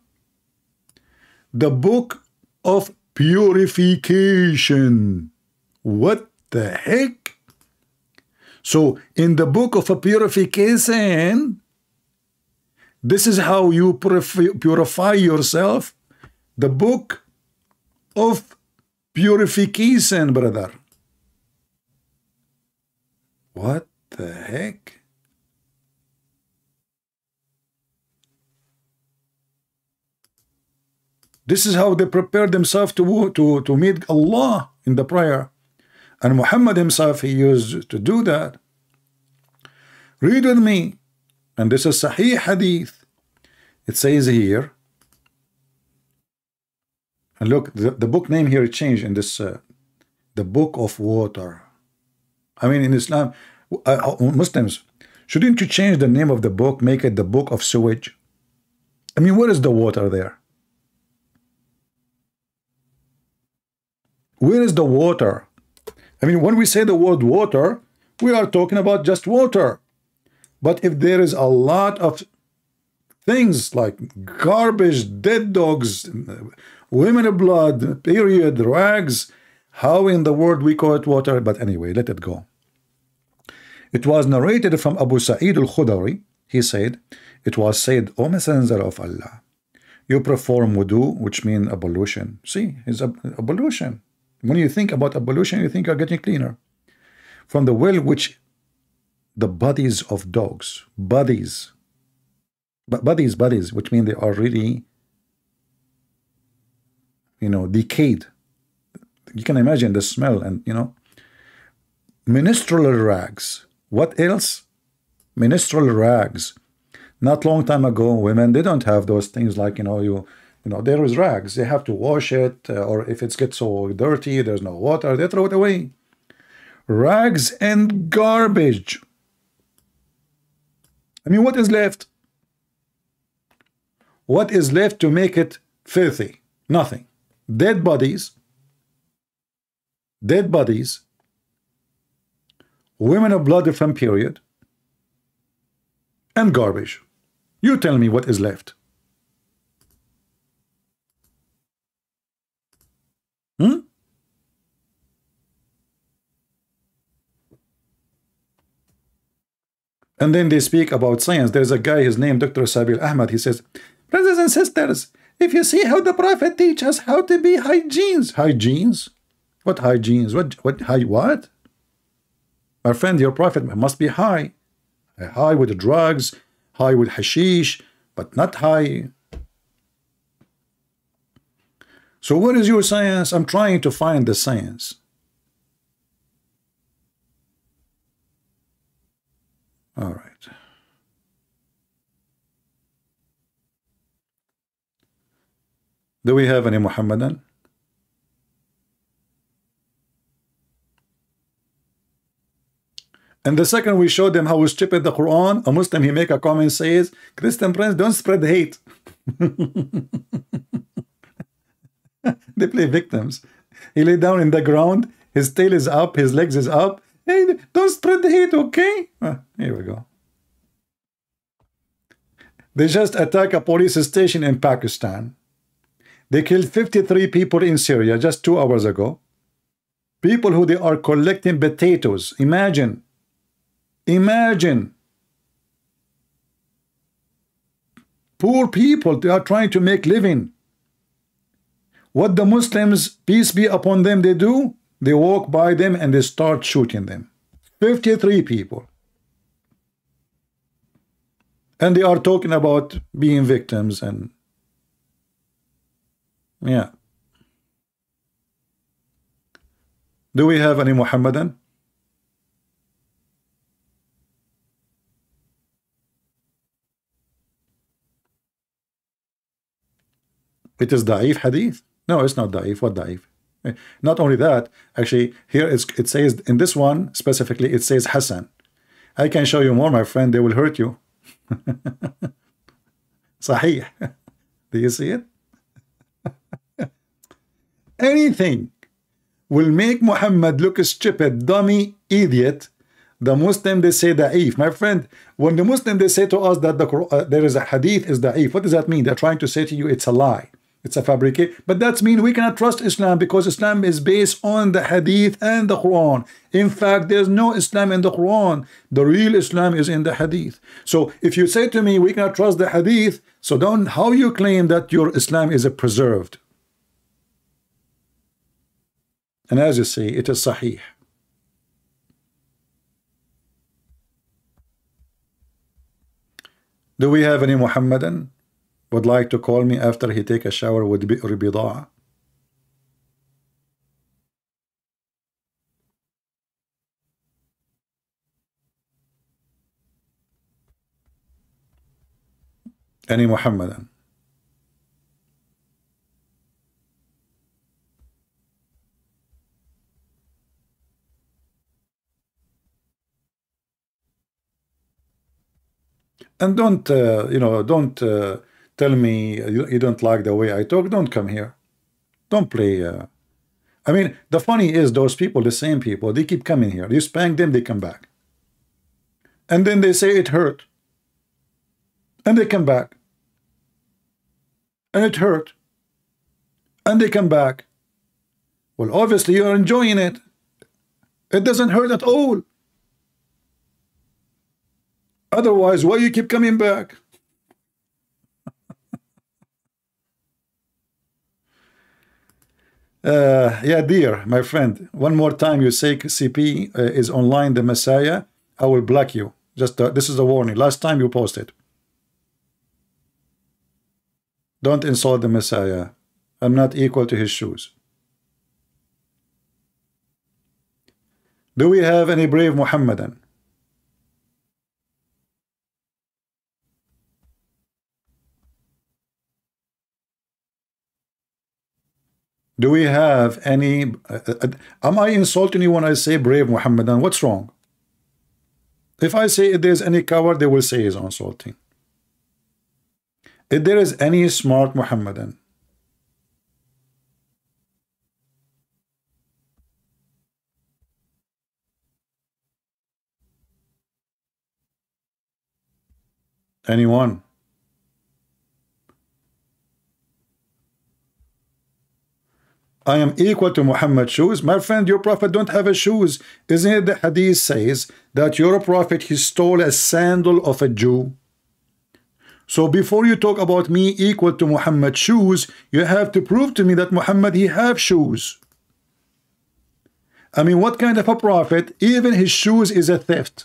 The book of purification. What the heck? So, in the book of purification, this is how you purify yourself. The book of purification, brother. What the heck? This is how they prepare themselves to, to, to meet Allah in the prayer. And Muhammad himself, he used to do that. Read with me. And this is Sahih Hadith. It says here, and look, the, the book name here changed in this, uh, the book of water. I mean, in Islam, uh, uh, Muslims, shouldn't you change the name of the book, make it the book of sewage? I mean, where is the water there? Where is the water? I mean, when we say the word water, we are talking about just water. But if there is a lot of things like garbage, dead dogs, women of blood, period, rags, how in the world we call it water? But anyway, let it go. It was narrated from Abu Sa'id al-Khudari. He said, it was said, O Messenger of Allah, you perform wudu, which means ablution. See, it's ablution. When you think about ablution, you think you're getting cleaner. From the well which the bodies of dogs, bodies, but bodies, bodies, which mean they are really, you know, decayed. You can imagine the smell and, you know, menstrual rags. What else? Menstrual rags. Not long time ago, women, they don't have those things like, you know, you you know, there is rags. They have to wash it, uh, or if it gets so dirty, there's no water, they throw it away. Rags and garbage. I mean, what is left? What is left to make it filthy? Nothing. Dead bodies, dead bodies, women of blood from period, and garbage. You tell me what is left. Hmm? And then they speak about science. There's a guy, his name Dr. Sabil Ahmad. He says, Brothers and sisters, if you see how the Prophet teaches us how to be hygienes. Hygienes? What hygienes? What, what, high, what? My friend, your Prophet must be high. High with drugs, high with hashish, but not high so what is your science? I'm trying to find the science. All right. Do we have any Muhammadan? And the second we showed them how we stupid the Quran, a Muslim, he make a comment says, Christian friends, don't spread hate. they play victims. He lay down in the ground. his tail is up, his legs is up. Hey, don't spread the hate, okay? Uh, here we go. They just attacked a police station in Pakistan. They killed 53 people in Syria just two hours ago. People who they are collecting potatoes. Imagine. Imagine. Poor people, they are trying to make living. What the Muslims, peace be upon them, they do? They walk by them and they start shooting them. 53 people. And they are talking about being victims and yeah. Do we have any Muhammadan? It is da'if hadith. No, it's not da'if. What da'if? Not only that, actually, here it says, in this one specifically, it says Hassan. I can show you more, my friend. They will hurt you. Sahih. Do you see it? Anything will make Muhammad look stupid, dummy, idiot. The Muslim, they say da'if. My friend, when the Muslim, they say to us that the, uh, there is a hadith is da'if, what does that mean? They're trying to say to you it's a lie. It's a fabricate. But that means we cannot trust Islam because Islam is based on the hadith and the Quran. In fact, there's no Islam in the Quran. The real Islam is in the hadith. So if you say to me we cannot trust the hadith, so don't how you claim that your Islam is a preserved? And as you see, it is sahih. Do we have any Muhammadan would like to call me after he take a shower with bida'a? Any Muhammadan? and don't uh, you know don't uh, tell me you, you, don't like the way I talk don't come here. Don't play uh, I mean the funny is those people the same people they keep coming here. You spank them they come back. And then they say it hurt. And they come back. And it hurt. And they come back. Well obviously you're enjoying it. It doesn't hurt at all. Otherwise, why you keep coming back? Uh, yeah, dear, my friend, one more time you say CP uh, is online the Messiah, I will block you. Just uh, This is a warning. Last time you posted. Don't insult the Messiah. I'm not equal to his shoes. Do we have any brave Muhammadan? Do we have any... Uh, uh, am I insulting you when I say brave Muhammadan? What's wrong? If I say if there's any coward, they will say he's insulting. If there is any smart Muhammadan, anyone? I am equal to Muhammad's shoes. My friend, your prophet don't have a shoes. Isn't it the hadith says that your prophet, he stole a sandal of a Jew? So before you talk about me equal to Muhammad's shoes, you have to prove to me that Muhammad, he have shoes. I mean, what kind of a prophet, even his shoes is a theft?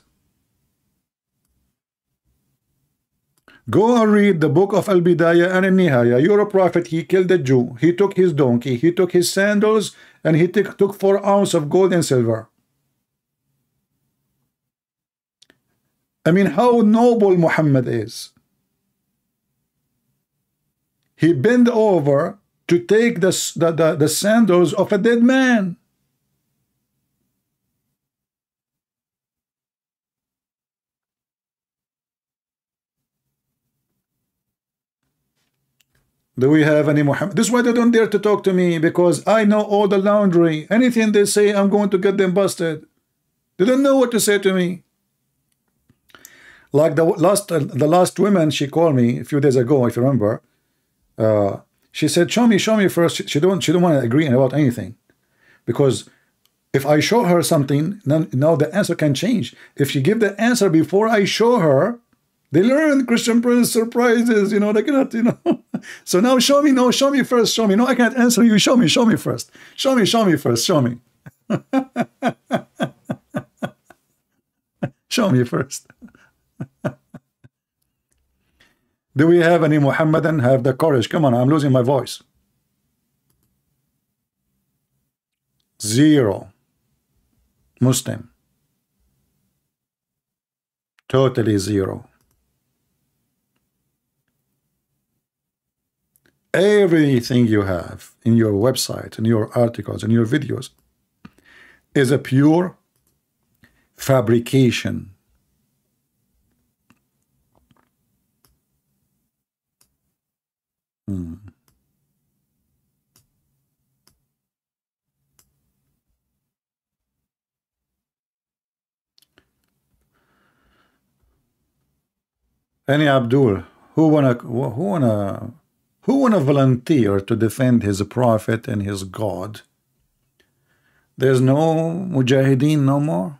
Go and read the book of Al-Bidayah and Al-Nihaya. You're a prophet. He killed a Jew. He took his donkey. He took his sandals. And he took four ounces of gold and silver. I mean, how noble Muhammad is. He bent over to take the, the, the, the sandals of a dead man. Do we have any Muhammad? This is why they don't dare to talk to me because I know all the laundry. Anything they say, I'm going to get them busted. They don't know what to say to me. Like the last, uh, the last woman, she called me a few days ago, if you remember. Uh, she said, "Show me, show me first. She, she don't, she don't want to agree about anything, because if I show her something, now, now the answer can change. If she give the answer before I show her, they learn Christian Prince surprises, you know, they cannot, you know. so now show me, no, show me first, show me. No, I can't answer you. Show me, show me first. Show me, show me first, show me. show me first. Do we have any Muhammadan have the courage? Come on, I'm losing my voice. Zero. Muslim. Totally zero. Everything you have in your website, in your articles, in your videos is a pure fabrication. Hmm. Any Abdul, who wanna who wanna who want to volunteer to defend his prophet and his God? There's no mujahideen no more.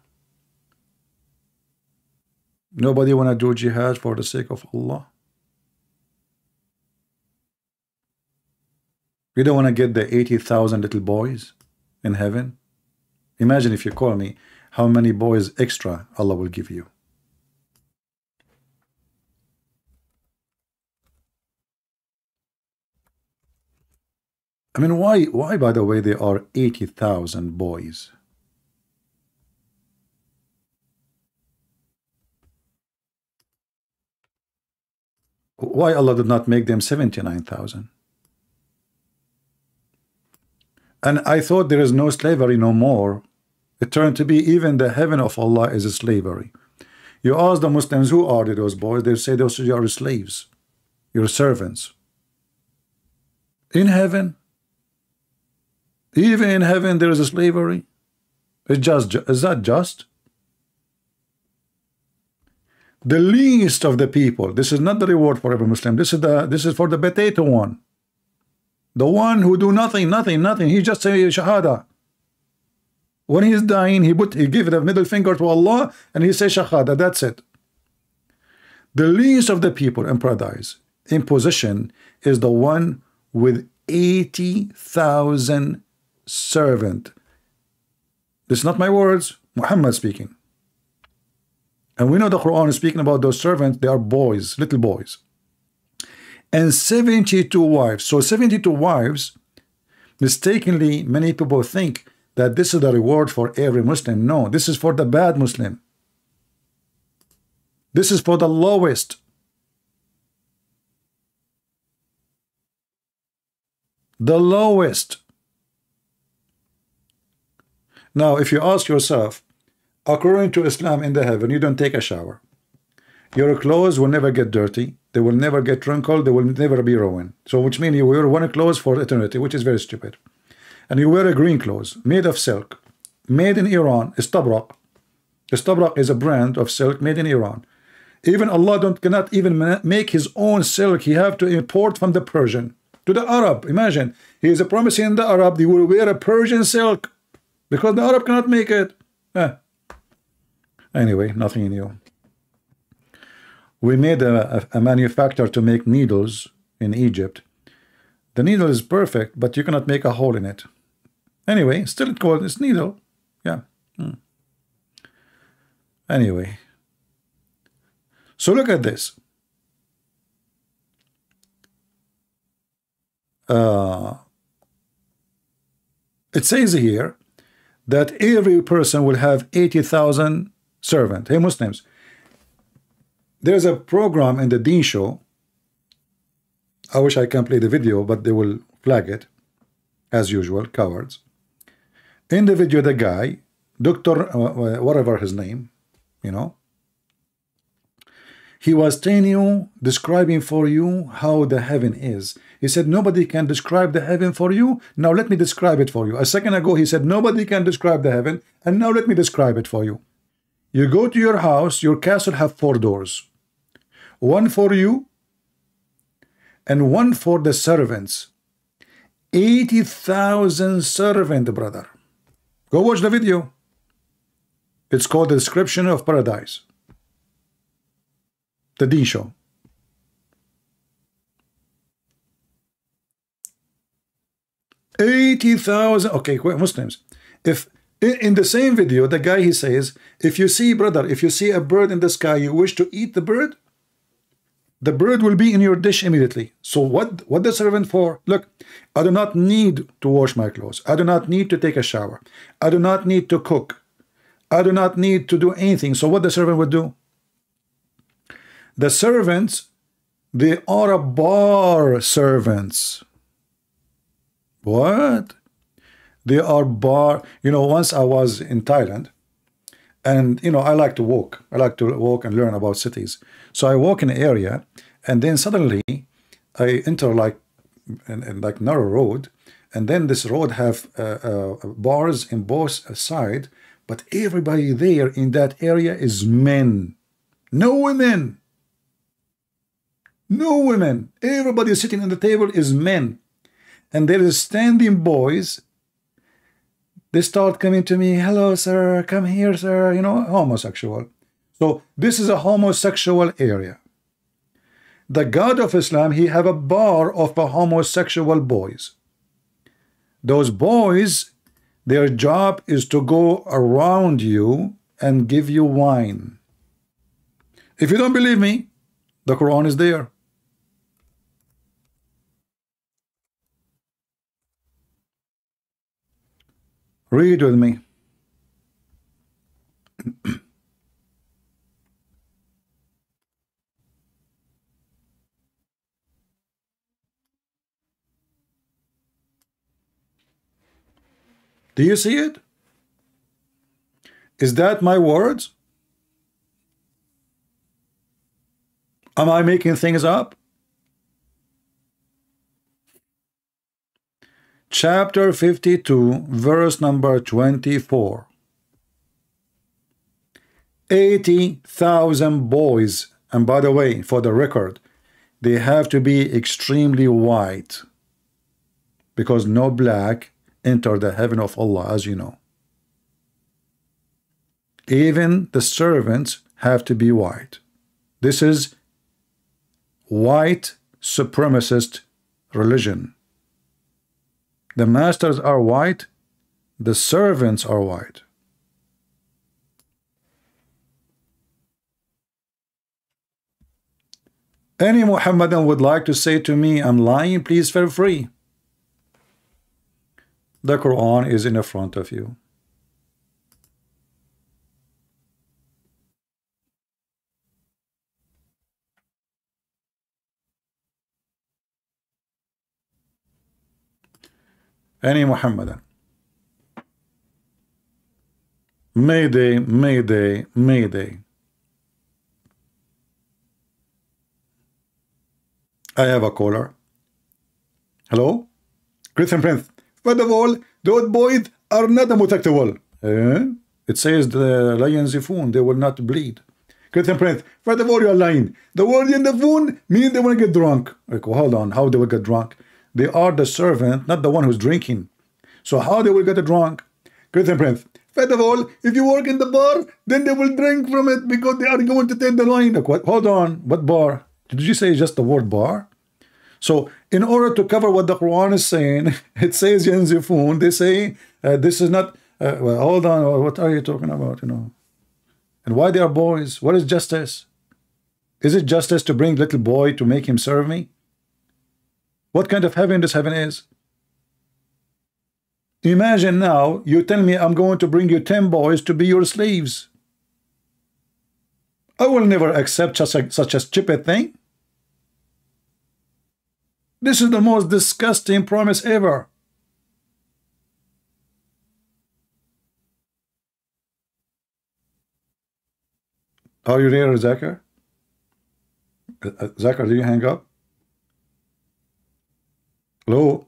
Nobody want to do jihad for the sake of Allah. You don't want to get the 80,000 little boys in heaven? Imagine if you call me, how many boys extra Allah will give you. I mean, why, why, by the way, there are 80,000 boys? Why Allah did not make them 79,000? And I thought there is no slavery no more. It turned to be even the heaven of Allah is a slavery. You ask the Muslims, who are those boys? They say those are your slaves, your servants. In heaven, even in heaven there is a slavery. It's just is that just? The least of the people. This is not the reward for every Muslim. This is the this is for the potato one. The one who do nothing, nothing, nothing. He just say shahada. When he's dying, he put he give the middle finger to Allah and he say shahada. That's it. The least of the people in paradise in position is the one with 80,000 servant. This is not my words, Muhammad speaking. And we know the Quran is speaking about those servants, they are boys, little boys. And 72 wives. So 72 wives, mistakenly, many people think that this is the reward for every Muslim. No, this is for the bad Muslim. This is for the lowest. The lowest. Now, if you ask yourself, according to Islam in the heaven, you don't take a shower. Your clothes will never get dirty. They will never get wrinkled. They will never be ruined. So, which means you wear one clothes for eternity, which is very stupid. And you wear a green clothes made of silk, made in Iran, istabrak. Istabrak is a brand of silk made in Iran. Even Allah don't cannot even make his own silk. He have to import from the Persian to the Arab. Imagine he is promising the Arab they will wear a Persian silk because the Arab cannot make it. Eh. Anyway, nothing new. We made a, a, manufacturer to make needles in Egypt. The needle is perfect, but you cannot make a hole in it. Anyway, still it called this needle. Yeah. Hmm. Anyway. So look at this. Uh, it says here that every person will have 80,000 servant. Hey, Muslims, there's a program in the Deen show. I wish I can play the video, but they will flag it, as usual, cowards. In the video, the guy, Dr. Uh, uh, whatever his name, you know, He was telling you, describing for you how the heaven is. He said, nobody can describe the heaven for you. Now let me describe it for you. A second ago, he said, nobody can describe the heaven. And now let me describe it for you. You go to your house, your castle have four doors. One for you, and one for the servants. 80,000 servant, brother. Go watch the video. It's called The Description of Paradise. The Deen Show. Eighty thousand. Okay, Muslims. If in the same video, the guy he says, if you see, brother, if you see a bird in the sky, you wish to eat the bird, the bird will be in your dish immediately. So what what the servant for? Look, I do not need to wash my clothes. I do not need to take a shower. I do not need to cook. I do not need to do anything. So what the servant would do? The servants, they are a bar servants. What? They are bar. You know, once I was in Thailand, and you know, I like to walk. I like to walk and learn about cities. So I walk in an area, and then suddenly I enter like in, in like narrow road, and then this road have uh, uh, bars in both side, but everybody there in that area is men, no women. No women. Everybody sitting at the table is men. And there is standing boys. They start coming to me, hello, sir, come here, sir, you know, homosexual. So this is a homosexual area. The God of Islam, he have a bar of the homosexual boys. Those boys, their job is to go around you and give you wine. If you don't believe me, the Quran is there. Read with me. Do you see it? Is that my words? Am I making things up? Chapter 52, verse number 24. 80,000 boys, and by the way, for the record, they have to be extremely white because no black enter the heaven of Allah, as you know. Even the servants have to be white. This is white supremacist religion. The masters are white, the servants are white. Any Muhammadan would like to say to me, I'm lying, please feel free. The Quran is in the front of you. Any Muhammadan. Mayday, Mayday, Mayday. I have a caller. Hello? Christian Prince. First of all, those boys are not homosexual. Eh? It says the lions phone, they will not bleed. Christian Prince, first of all, you're lying. The word in the phone means they to get drunk. Like, well, hold on, how they will get drunk? They are the servant, not the one who's drinking. So how they will get drunk? Christian Prince. First of all, if you work in the bar, then they will drink from it because they are going to take the line. Like, what? Hold on, what bar? Did you say just the word bar? So in order to cover what the Quran is saying, it says Yanzifun, they say uh, this is not, uh, well, hold on, what are you talking about, you know? And why they are boys? What is justice? Is it justice to bring little boy to make him serve me? What kind of heaven this heaven is? Imagine now, you tell me I'm going to bring you 10 boys to be your slaves. I will never accept such a, such a stupid thing. This is the most disgusting promise ever. Are you there, Zakir? Uh, uh, do you hang up? Hello?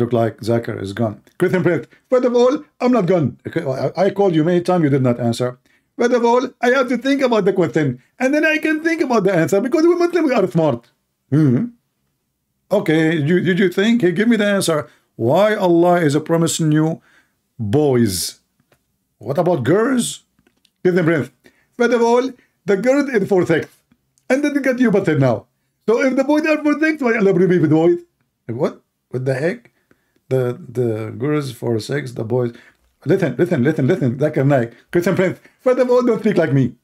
Look like Zakir is gone. Christian Prince, first of all, I'm not gone. I, called you many times, you did not answer. First of all, I have to think about the question, and then I can think about the answer because we Muslims are smart. Hmm. Okay, you, did you think? Hey, give me the answer. Why Allah is promising you boys? What about girls? Christian Prince, first of all, the girl is for sex, and then get you but now. So if the boys are for sex, why Allah me with boys? What? What the heck? The the girls for sex, the boys. Listen, listen, listen, listen, Zakir Naik. Christian Prince, first of all, don't speak like me.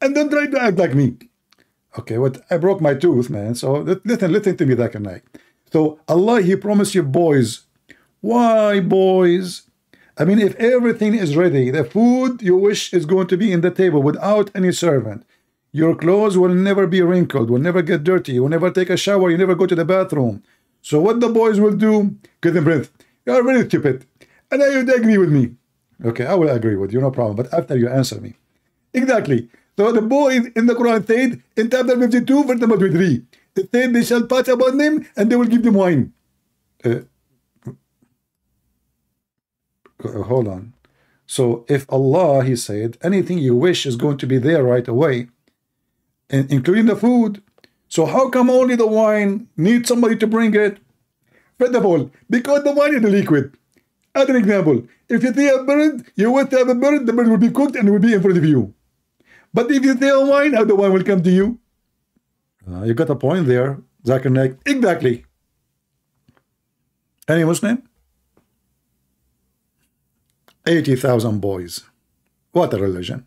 And don't try to act like me. Okay, what I broke my tooth, man. So listen, listen to me, Zakir Naik. So Allah, He promised you boys. Why boys? I mean, if everything is ready, the food you wish is going to be in the table without any servant. Your clothes will never be wrinkled, will never get dirty, you will never take a shower, you never go to the bathroom. So what the boys will do, Christian Prince, you are very stupid. And I would agree with me. Okay, I will agree with you, no problem. But after you answer me. Exactly. So the boys in the Quran said in chapter 52, verse number 23, it said they shall pass upon them and they will give them wine. Uh, uh, hold on. So if Allah, he said, anything you wish is going to be there right away, including the food. So how come only the wine needs somebody to bring it? First of all, because the wine is a liquid. As an example, if you see a bird, you want to have a bird, the bird will be cooked and will be in front of you. But if you see a wine, how the wine will come to you? Uh, you got a point there, Zakir Naik. Exactly. Any Muslim? 80,000 boys. What a religion.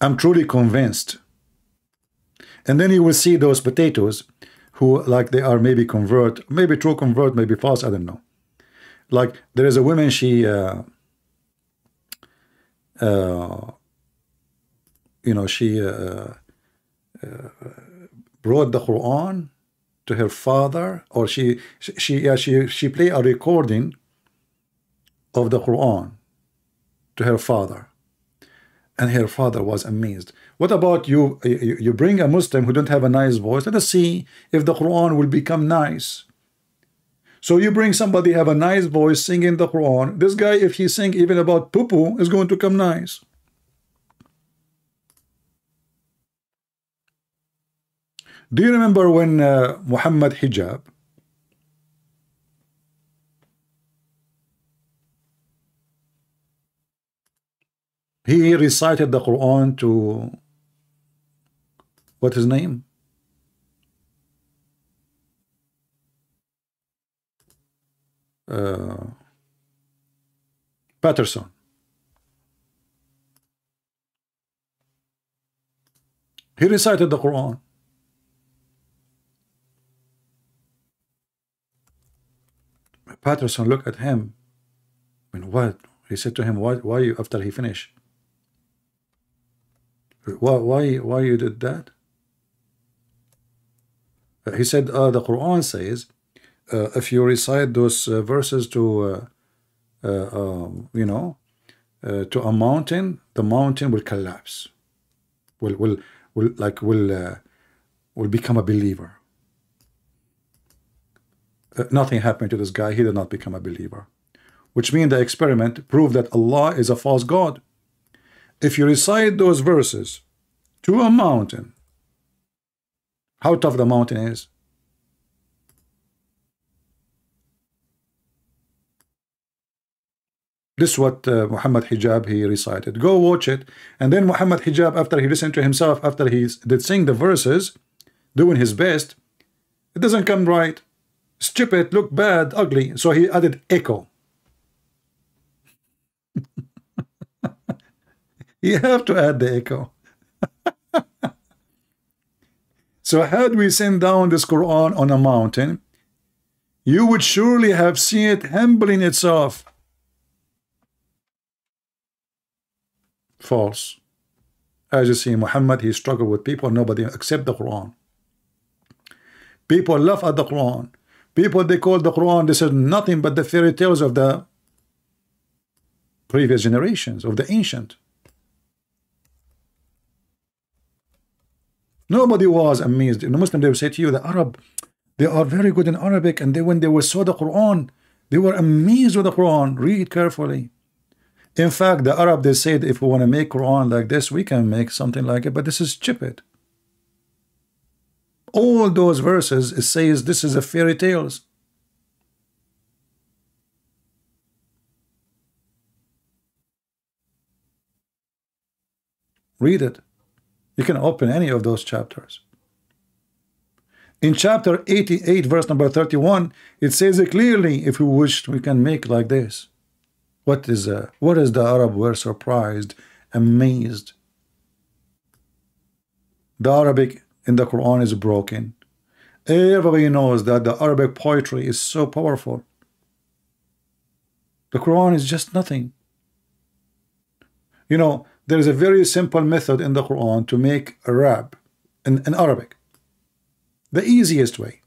I'm truly convinced. And then you will see those potatoes who like they are maybe convert, maybe true convert, maybe false, I don't know. Like there is a woman, she, uh, uh, you know, she uh, uh, brought the Quran to her father, or she, she, yeah, she, she played a recording of the Quran to her father and her father was amazed. What about you? You bring a Muslim who don't have a nice voice. Let us see if the Quran will become nice. So you bring somebody have a nice voice singing the Quran. This guy if he sing even about poo poo is going to come nice. Do you remember when uh, Muhammad Hijab He recited the Quran to what his name? Uh, Peterson. He recited the Quran. Peterson looked at him. I mean, what? He said to him, why, why you, after he finished? Why, why, why you did that? Uh, he said, uh, the Quran says, uh, if you recite those uh, verses to, uh, uh, um, you know, to a mountain, the mountain will collapse, will, will, will like, will, will become a believer. nothing happened to this guy. He did not become a believer. Which means the experiment proved that Allah is a false God if you recite those verses to a mountain, how tough the mountain is. This is what uh, Muhammad Hijab he recited. Go watch it. And then Muhammad Hijab, after he listened to himself, after he did sing the verses, doing his best, it doesn't come right. Stupid, look bad, ugly. So he added echo. You have to add the echo. so had we sent down this Quran on a mountain, you would surely have seen it humbling itself. False. As you see, Muhammad, he struggled with people, nobody accept the Quran. People laugh at the Quran. People, they call the Quran, this is nothing but the fairy tales of the previous generations, of the ancient. Nobody was amazed. In the Muslim, they will say to you, the Arab, they are very good in Arabic, and they when they were saw the Quran, they were amazed with the Quran. Read carefully. In fact, the Arab they said if we want to make Quran like this, we can make something like it, but this is stupid. All those verses it says this is a fairy tales. Read it. You can open any of those chapters. In chapter 88, verse number 31, it says it clearly, if we wish, we can make like this. What is uh, what is the Arab were surprised, amazed. The Arabic in the Quran is broken. Everybody knows that the Arabic poetry is so powerful. The Quran is just nothing. You know, there is a very simple method in the Quran to make a rap in, in Arabic. The easiest way.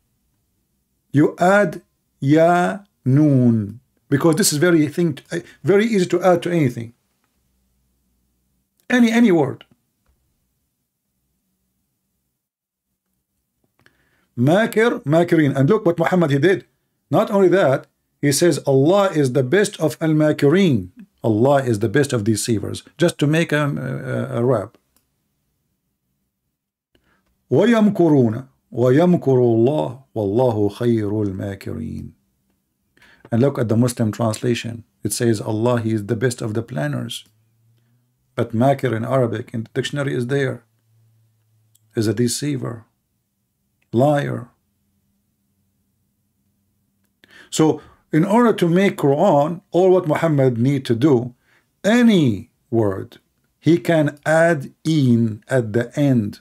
You add ya noon because this is very thing eh, very easy to add to anything. Any any word. Makir, makirin. And look what Muhammad he did. Not only that, he says Allah is the best of al-makirin. Allah is the best of deceivers. Just to make a, a, a rap. وَيَمْكُرُونَ وَيَمْكُرُ اللَّهُ وَاللَّهُ خَيْرُ الْمَاكِرِينَ And look at the Muslim translation. It says Allah, He is the best of the planners. But makir in Arabic, in the dictionary is there. Is a deceiver. Liar. So in order to make Quran, all what Muhammad need to do, any word, he can add in at the end.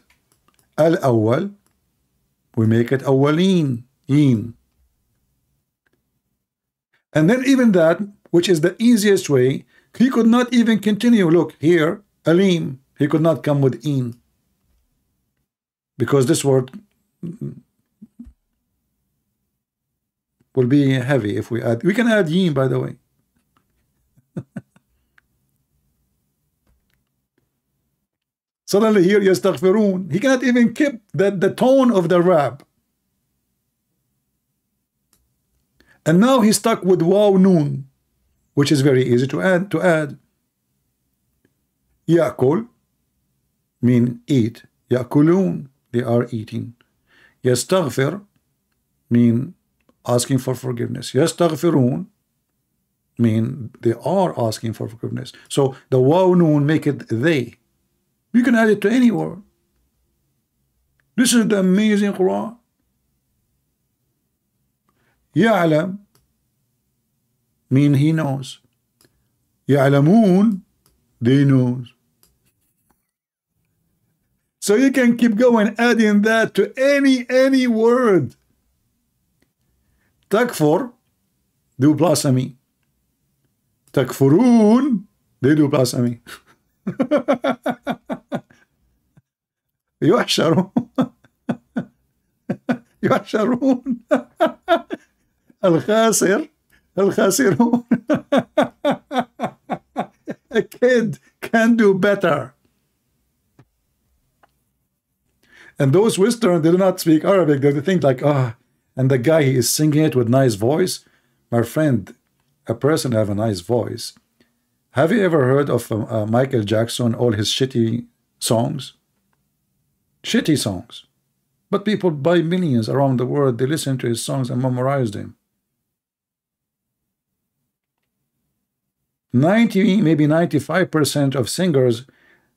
Al-awwal, we make it awwalin, in. And then even that, which is the easiest way, he could not even continue. Look, here, alim, he could not come with in. Because this word will be heavy if we add. We can add yin, by the way. Suddenly here, yastaghfirun. He cannot even keep the, the tone of the rap. And now he's stuck with waw noon, which is very easy to add. To add. Yakul mean eat. Yakulun, they are eating. Yastaghfir mean asking for forgiveness. Yastaghfirun mean they are asking for forgiveness. So the waw noon make it they. You can add it to any word. This is the amazing Quran. Ya'lam mean he knows. Ya'lamun they knows. So you can keep going adding that to any any word. تكفر do blasphemy تكفرون they do blasphemy يحشرون يحشرون الخاسر الخاسرون a kid can do better and those Western they do not speak Arabic they think like ah oh, and the guy he is singing it with nice voice. My friend a person have a nice voice. Have you ever heard of uh, uh, Michael Jackson all his shitty songs? Shitty songs. But people buy millions around the world. They listen to his songs and memorize them. 90 maybe 95% of singers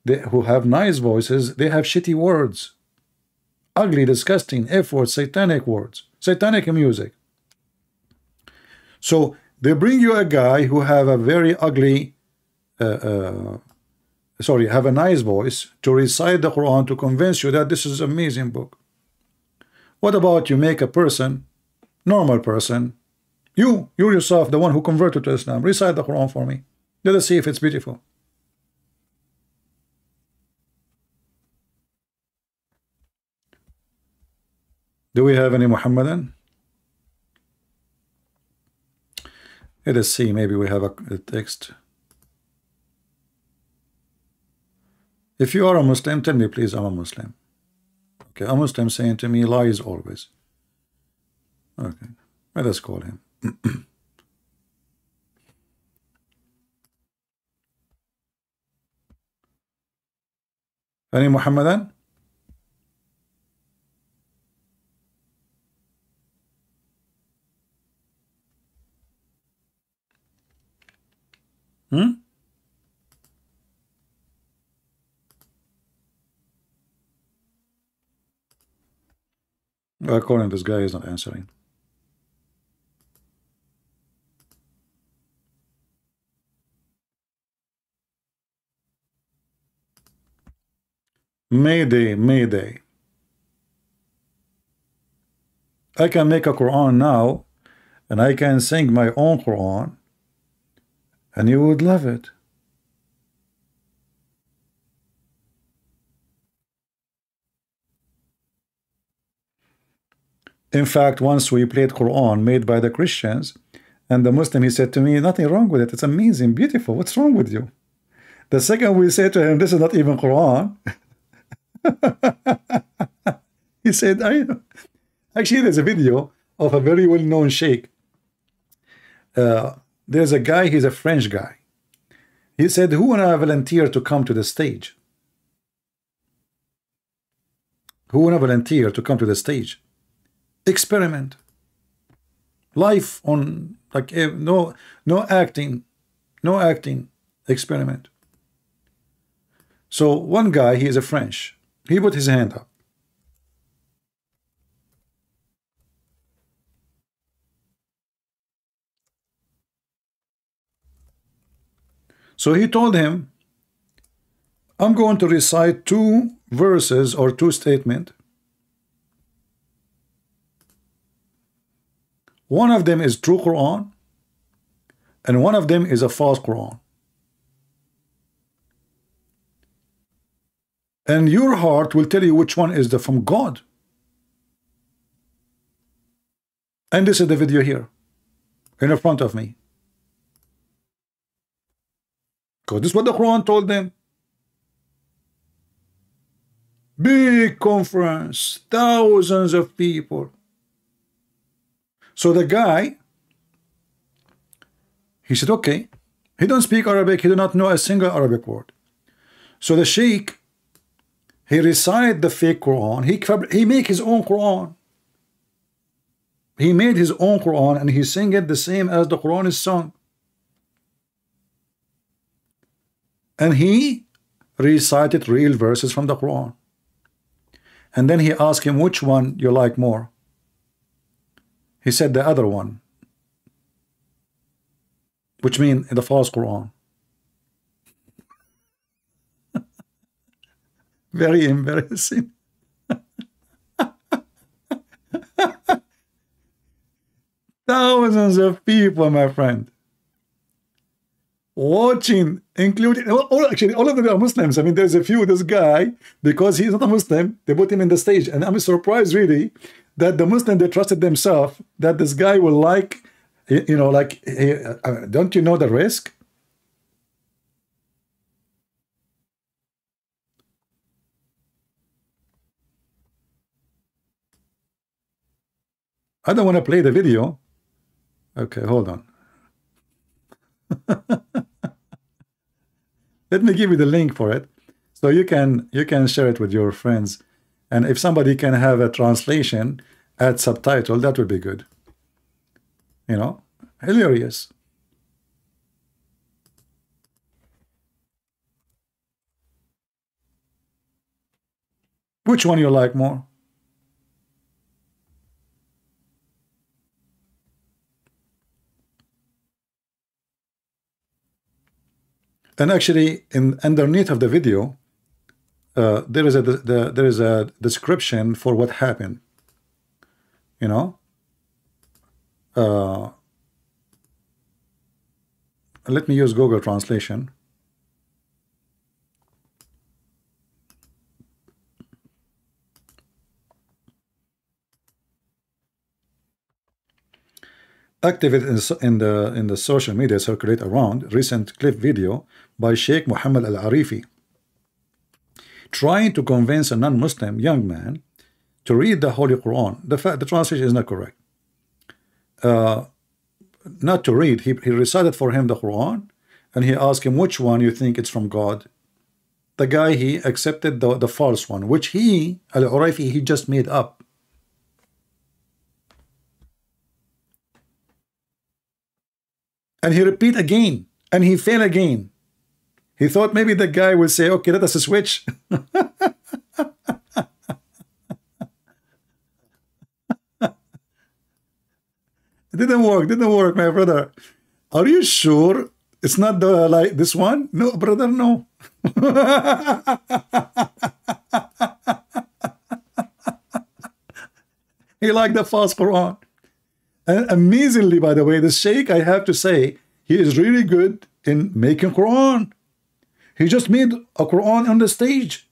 they, who have nice voices they have shitty words. Ugly disgusting F words satanic words satanic music. So they bring you a guy who have a very ugly, uh, uh, sorry, have a nice voice to recite the Quran to convince you that this is amazing book. What about you make a person, normal person, you, you yourself, the one who converted to Islam, recite the Quran for me. Let us see if it's beautiful. Do we have any Muhammadan? Let us see, maybe we have a, a text. If you are a Muslim, tell me please I'm a Muslim. Okay, a Muslim saying to me lies always. Okay, let us call him. Any Muhammadan? Hmm? According to this guy is not answering. Mayday, Mayday. I can make a Quran now and I can sing my own Quran and you would love it. In fact, once we played Quran made by the Christians, and the Muslim, he said to me, nothing wrong with it. It's amazing, beautiful. What's wrong with you? The second we say to him, this is not even Quran. he said, I. Actually, there's a video of a very well-known sheikh. Uh, there's a guy, he's a French guy. He said, who wanna volunteer to come to the stage? Who wanna volunteer to come to the stage? Experiment. Life on, like, eh, no, no acting, no acting, experiment. So one guy, he is a French. He put his hand up. So he told him, I'm going to recite two verses or two statements. One of them is true Quran, and one of them is a false Quran. And your heart will tell you which one is the from God. And this is the video here, in front of me. Because this is what the Quran told them. Big conference, thousands of people. So the guy, he said, okay. He don't speak Arabic. He do not know a single Arabic word. So the sheikh, he recite the fake Quran. He, he make his own Quran. He made his own Quran and he sing it the same as the Quran is sung. And he recited real verses from the Quran. And then he asked him, which one you like more? He said the other one, which means the false Quran. Very embarrassing. Thousands of people, my friend watching, including all, actually all of them are Muslims. I mean, there's a few. This guy, because he's not a Muslim, they put him in the stage, and I'm surprised really that the Muslim they trusted themselves that this guy will like, you know, like, uh, don't you know the risk? I don't want to play the video. Okay, hold on. Let me give you the link for it. So you can you can share it with your friends. And if somebody can have a translation, add subtitle, that would be good. You know, hilarious. Which one you like more? And actually, in underneath of the video, uh, there is a the, there is a description for what happened. You know. Uh, let me use Google Translation. Activate in the in the social media circulate around recent clip video by Sheikh Muhammad Al-Arifi trying to convince a non-Muslim young man to read the Holy Quran. The fact the translation is not correct. Uh, not to read. He, he recited for him the Quran, and he asked him which one you think it's from God. The guy he accepted the, the false one, which he Al Uraifi he just made up. And he repeat again, and he fail again. He thought maybe the guy would say, "Okay, let us switch." It didn't work. Didn't work, my brother. Are you sure it's not the like this one? No, brother, no. he liked the false Quran. And amazingly, by the way, the Sheikh, I have to say, he is really good in making Quran. He just made a Quran on the stage.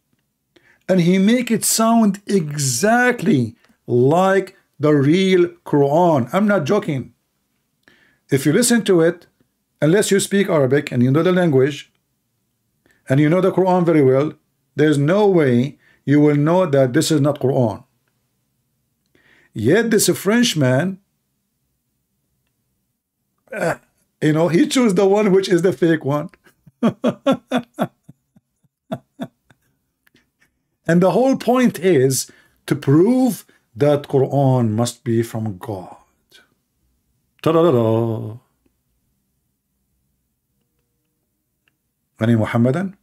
And he make it sound exactly like the real Quran. I'm not joking. If you listen to it, unless you speak Arabic and you know the language, and you know the Quran very well, there's no way you will know that this is not Quran. Yet this Frenchman, uh, you know, he chose the one which is the fake one. and the whole point is to prove that Quran must be from God. Ta-da-da-da. Any Muhammadan?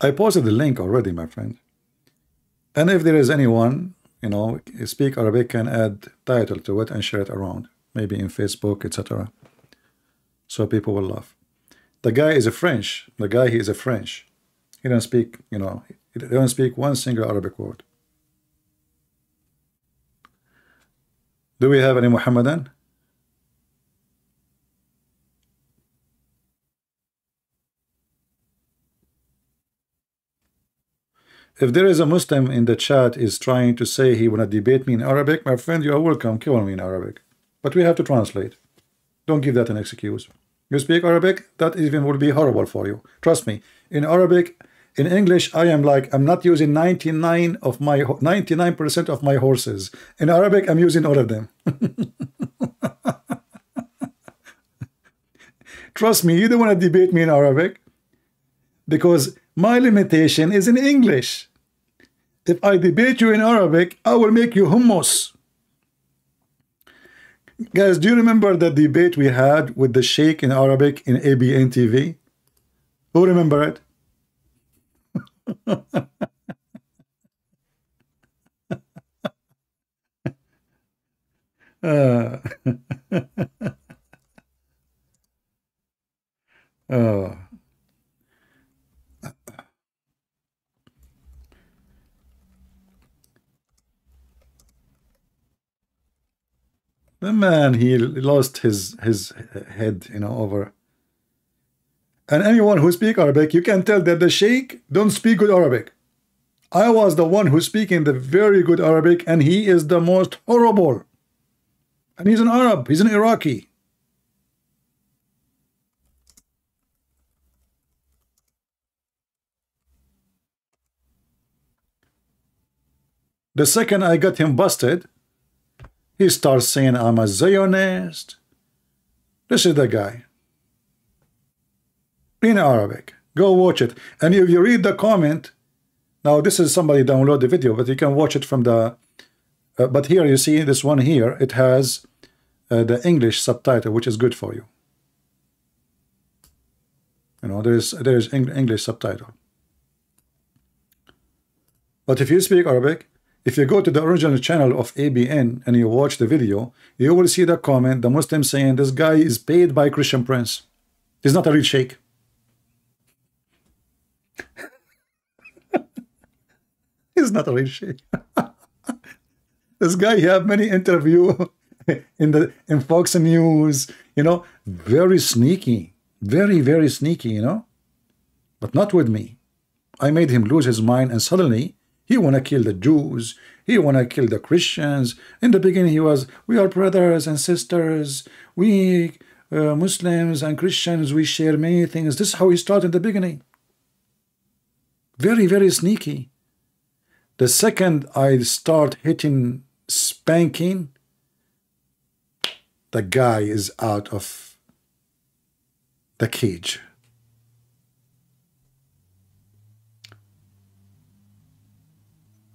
I posted the link already, my friend. And if there is anyone, you know, speak Arabic, can add title to it and share it around, maybe in Facebook, etc so people will laugh. The guy is a French. The guy he is a French. He don't speak, you know, he don't speak one single Arabic word. Do we have any Muhammadan? If there is a Muslim in the chat is trying to say he wanna debate me in Arabic, my friend, you are welcome. Kill me in Arabic. But we have to translate. Don't give that an excuse. You speak Arabic, that even would be horrible for you. Trust me. In Arabic, in English, I am like I'm not using 99 of my 99% of my horses. In Arabic, I'm using all of them. Trust me, you don't want to debate me in Arabic because my limitation is in English. If I debate you in Arabic, I will make you hummus. Guys, do you remember the debate we had with the Sheikh in Arabic in ABN TV? Who remember it? uh. oh. The man, he lost his his head, you know, over. And anyone who speak Arabic, you can tell that the Sheikh don't speak good Arabic. I was the one who's speaking the very good Arabic, and he is the most horrible. And he's an Arab, he's an Iraqi. The second I got him busted, he starts saying, I'm a Zionist. This is the guy. In Arabic. Go watch it. And if you read the comment, now this is somebody download the video, but you can watch it from the, uh, but here you see this one here, it has uh, the English subtitle, which is good for you. You know, there's there's English subtitle. But if you speak Arabic, if you go to the original channel of ABN and you watch the video, you will see the comment, the Muslim saying this guy is paid by Christian Prince. He's not a real sheikh. He's not a real sheikh. this guy, he have many interview in the in Fox News, you know, very sneaky, very, very sneaky, you know, but not with me. I made him lose his mind and suddenly he want to kill the Jews. He want to kill the Christians. In the beginning, he was, we are brothers and sisters. We uh, Muslims and Christians, we share many things. This is how he started in the beginning. Very, very sneaky. The second I start hitting spanking, the guy is out of the cage.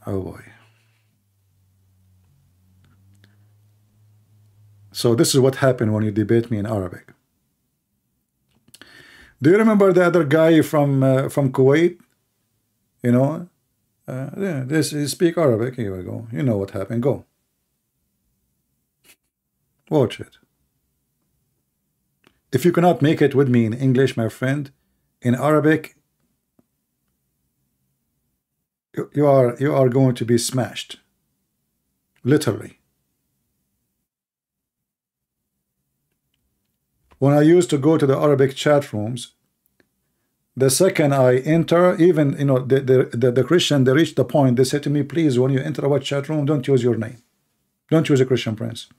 Oh boy. So this is what happened when you debate me in Arabic. Do you remember the other guy from uh, from Kuwait? You know, uh, yeah, this is speak Arabic. Here we go. You know what happened. Go. Watch it. If you cannot make it with me in English, my friend, in Arabic, you are you are going to be smashed. Literally. When I used to go to the Arabic chat rooms, the second I enter, even you know the the, the, the Christian, they reach the point. They said to me, "Please, when you enter our chat room, don't use your name. Don't use a Christian prince.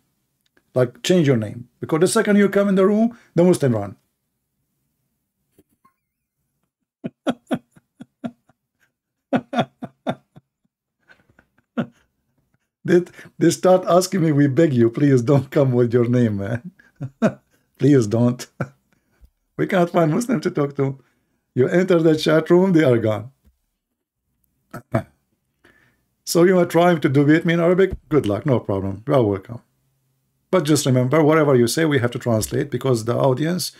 Like change your name because the second you come in the room, the Muslim run." they, they start asking me, we beg you, please don't come with your name, man. please don't. we can't find Muslim to talk to. You enter the chat room, they are gone. so you are trying to debate me in Arabic? Good luck, no problem. You are welcome. But just remember, whatever you say, we have to translate because the audience,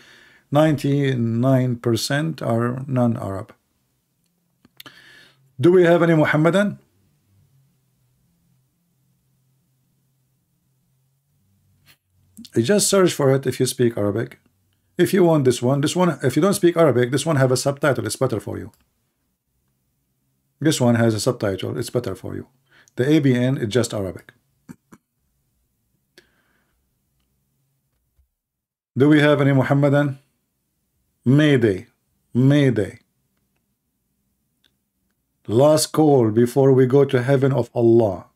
99% are non-Arab. Do we have any Muhammadan? Just search for it if you speak Arabic. If you want this one, this one, if you don't speak Arabic, this one have a subtitle. It's better for you. This one has a subtitle. It's better for you. The ABN is just Arabic. Do we have any Muhammadan? Mayday. Mayday. Last call before we go to heaven of Allah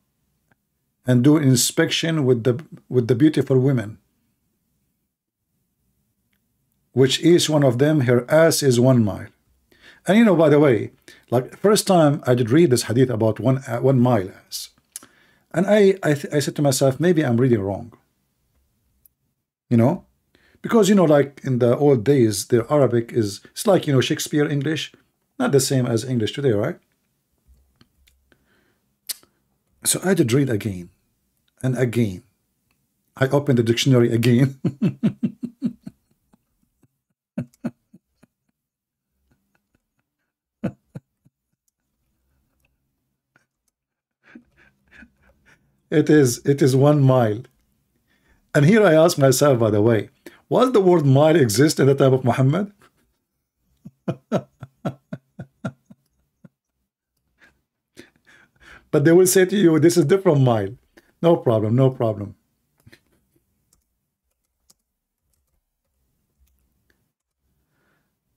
and do inspection with the with the beautiful women which each one of them, her ass is one mile. And you know, by the way, like first time I did read this hadith about one uh, one mile ass, and I I, I said to myself, maybe I'm reading wrong. You know, because you know, like in the old days, the Arabic is it's like you know Shakespeare English, not the same as English today, right? So I did read again and again. I opened the dictionary again. It is it is one mile. And here I ask myself, by the way, was the word mile exist in the time of Muhammad? but they will say to you, this is different mile. No problem, no problem.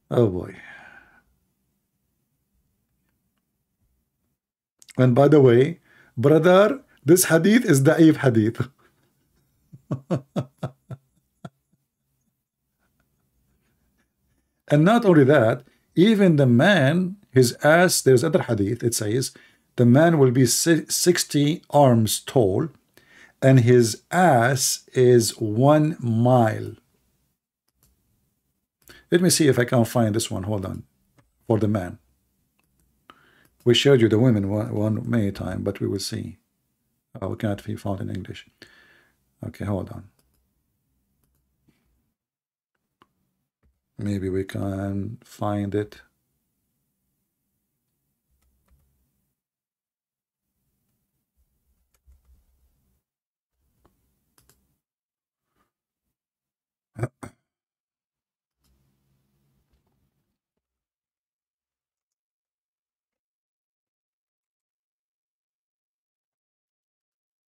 Oh boy. And by the way, brother, this hadith is da'if hadith. and not only that, even the man, his ass, there's other hadith, it says, the man will be 60 arms tall and his ass is one mile. Let me see if I can find this one. Hold on. For the man. We showed you the women one, one many time, but we will see. Oh, we cannot be found in English. Okay, hold on. Maybe we can find it.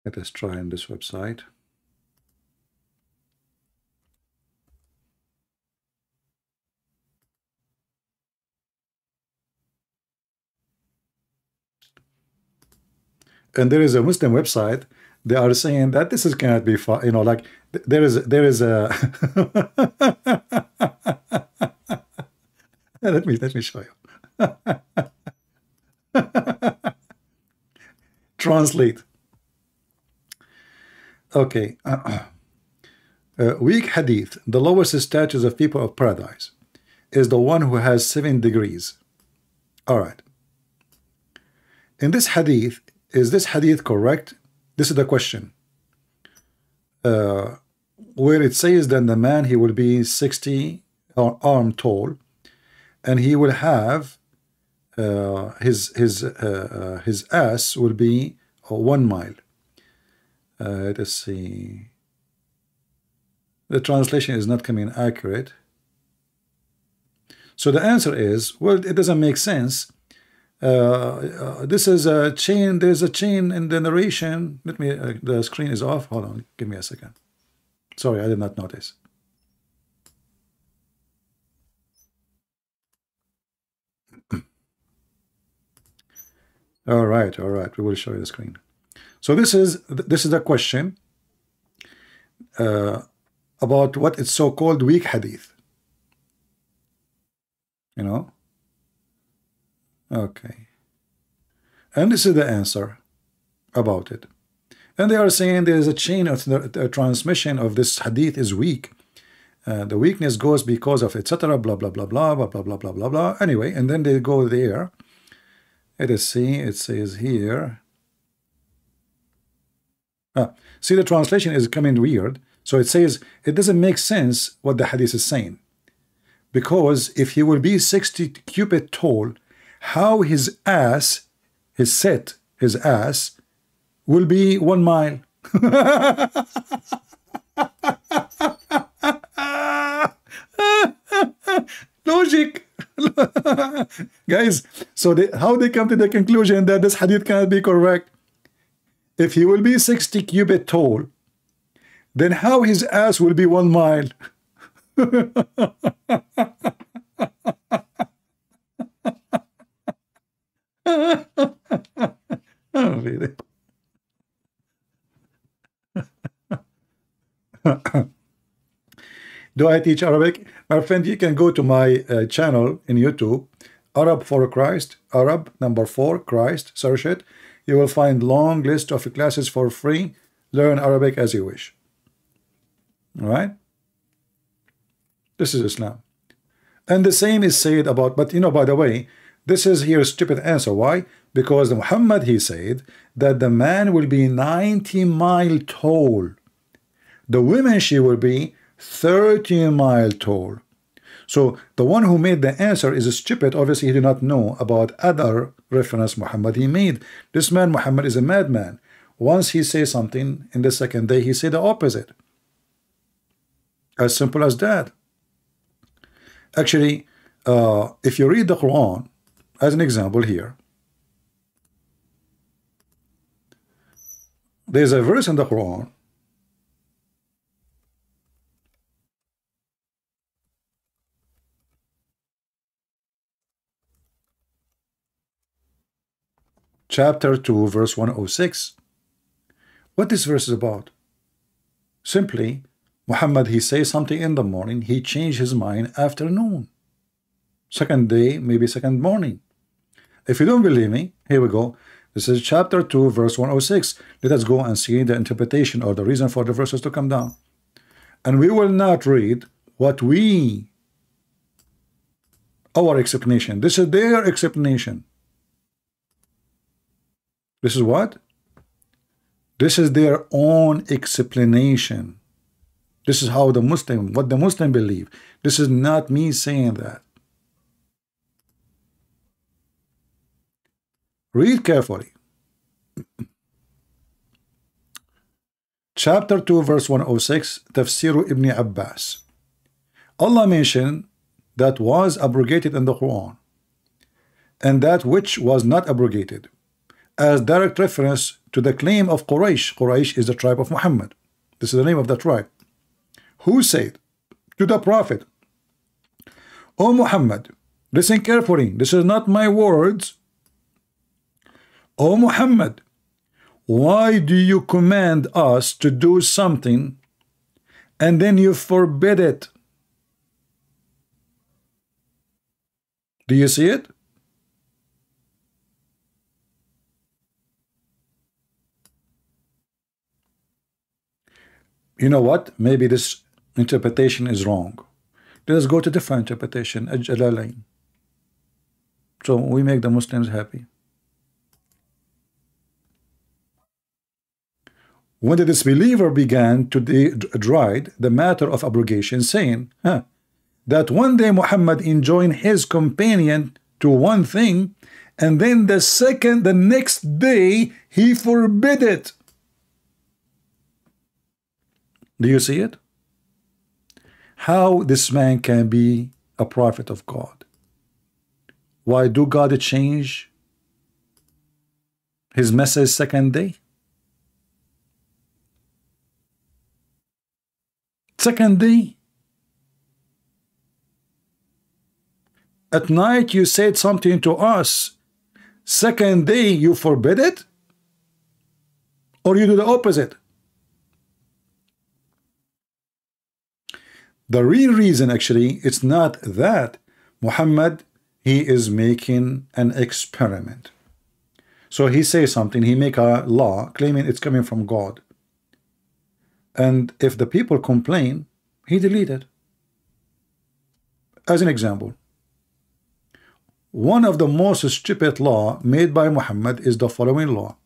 Let us try on this website. And there is a Muslim website they are saying that this is cannot be. You know, like there is there is a. let me let me show you. Translate. Okay. Uh, weak hadith, the lowest status of people of paradise, is the one who has seven degrees. All right. In this hadith, is this hadith correct? This is the question. Uh, where it says that the man he will be 60 arm tall, and he will have uh, his his uh, uh his ass will be uh, one mile. Uh, let's see. The translation is not coming accurate. So the answer is, well, it doesn't make sense. Uh, uh, this is a chain. There's a chain in the narration. Let me. Uh, the screen is off. Hold on. Give me a second. Sorry, I did not notice. all right, all right. We will show you the screen. So this is this is a question uh, about what is so-called weak hadith. You know. Okay. And this is the answer about it. And they are saying there is a chain of the transmission of this hadith is weak. Uh, the weakness goes because of etc. Blah blah blah blah blah blah blah blah blah blah. Anyway, and then they go there. Let us see. It says here. Ah, see, the translation is coming weird. So it says it doesn't make sense what the hadith is saying. Because if he will be 60 cubit tall, how his ass, his set, his ass, will be one mile. Logic. Guys, so they, how they come to the conclusion that this hadith cannot be correct? If he will be 60 cubit tall, then how his ass will be one mile? oh, really? Do I teach Arabic? My friend, you can go to my uh, channel in YouTube, Arab for Christ, Arab number four, Christ, search it. You will find long list of classes for free. Learn Arabic as you wish. All right? This is Islam. And the same is said about, but you know, by the way, this is here stupid answer. Why? Because the Muhammad, he said that the man will be 90 mile tall. The woman, she will be 30 mile tall. So the one who made the answer is stupid. Obviously, he did not know about other reference Muhammad he made. This man, Muhammad, is a madman. Once he says something, in the second day, he say the opposite. As simple as that. Actually, uh, if you read the Quran, as an example here, there's a verse in the Quran chapter 2, verse 106. What this verse is about? Simply, Muhammad, he says something in the morning, he changed his mind afternoon. Second day, maybe second morning. If you don't believe me, here we go. This is chapter 2, verse 106. Let us go and see the interpretation or the reason for the verses to come down. And we will not read what we, our explanation. This is their explanation. This is what? This is their own explanation. This is how the Muslim, what the Muslim believe. This is not me saying that. Read carefully. Chapter 2, verse 106, Tafsir Ibn Abbas. Allah mentioned that was abrogated in the Quran and that which was not abrogated as direct reference to the claim of Quraysh. Quraysh is the tribe of Muhammad. This is the name of the tribe. Who said to the Prophet, O Muhammad, listen carefully, this is not my words. O Muhammad, why do you command us to do something and then you forbid it? Do you see it? You know what? Maybe this interpretation is wrong. Let us go to different interpretation, Jalalain. So we make the Muslims happy. When the disbeliever began to deride the matter of abrogation, saying huh, that one day Muhammad enjoined his companion to one thing, and then the second, the next day, he forbid it. Do you see it? How this man can be a prophet of God? Why do God change his message second day? Second day. At night you said something to us. Second day you forbid it? Or you do the opposite? The real reason actually it's not that Muhammad he is making an experiment. So he says something, he make a law claiming it's coming from God. And if the people complain, he deleted. As an example, one of the most stupid law made by Muhammad is the following law.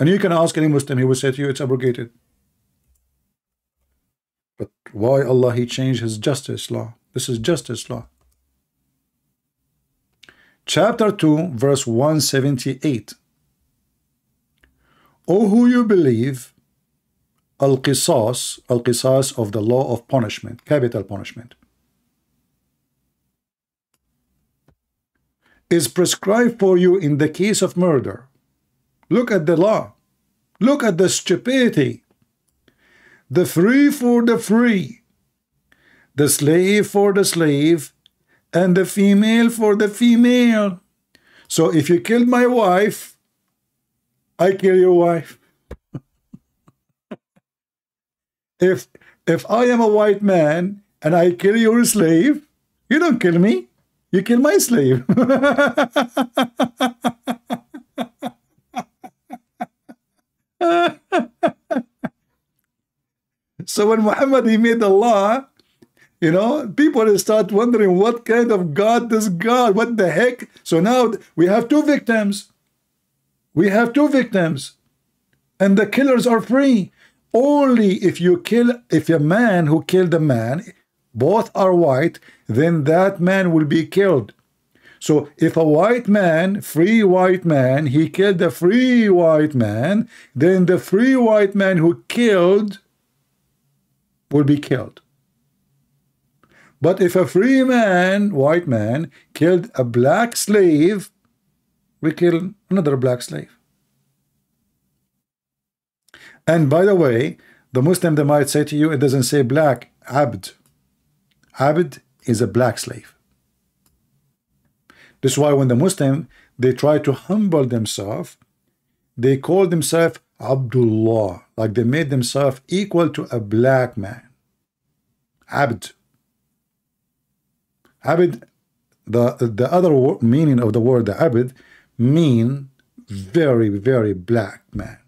And you can ask any Muslim, he will say to you, it's abrogated. But why Allah, he changed his justice law? This is justice law. Chapter 2, verse 178. O who you believe, al-qisas, al-qisas of the law of punishment, capital punishment, is prescribed for you in the case of murder. Look at the law. Look at the stupidity. The free for the free, the slave for the slave, and the female for the female. So if you kill my wife, I kill your wife. if if I am a white man and I kill your slave, you don't kill me. You kill my slave. so when Muhammad he made the law, you know, people start wondering what kind of God this God? What the heck? So now we have two victims. We have two victims. And the killers are free. Only if you kill, if a man who killed a man, both are white, then that man will be killed. So if a white man, free white man, he killed a free white man, then the free white man who killed will be killed. But if a free man, white man, killed a black slave, we kill another black slave. And by the way, the Muslim they might say to you, it doesn't say black, abd. Abd is a black slave. This is why when the Muslim they try to humble themselves, they call themselves Abdullah, like they made themselves equal to a black man. Abd. Abd, the, the other meaning of the word the Abd mean very, very black man.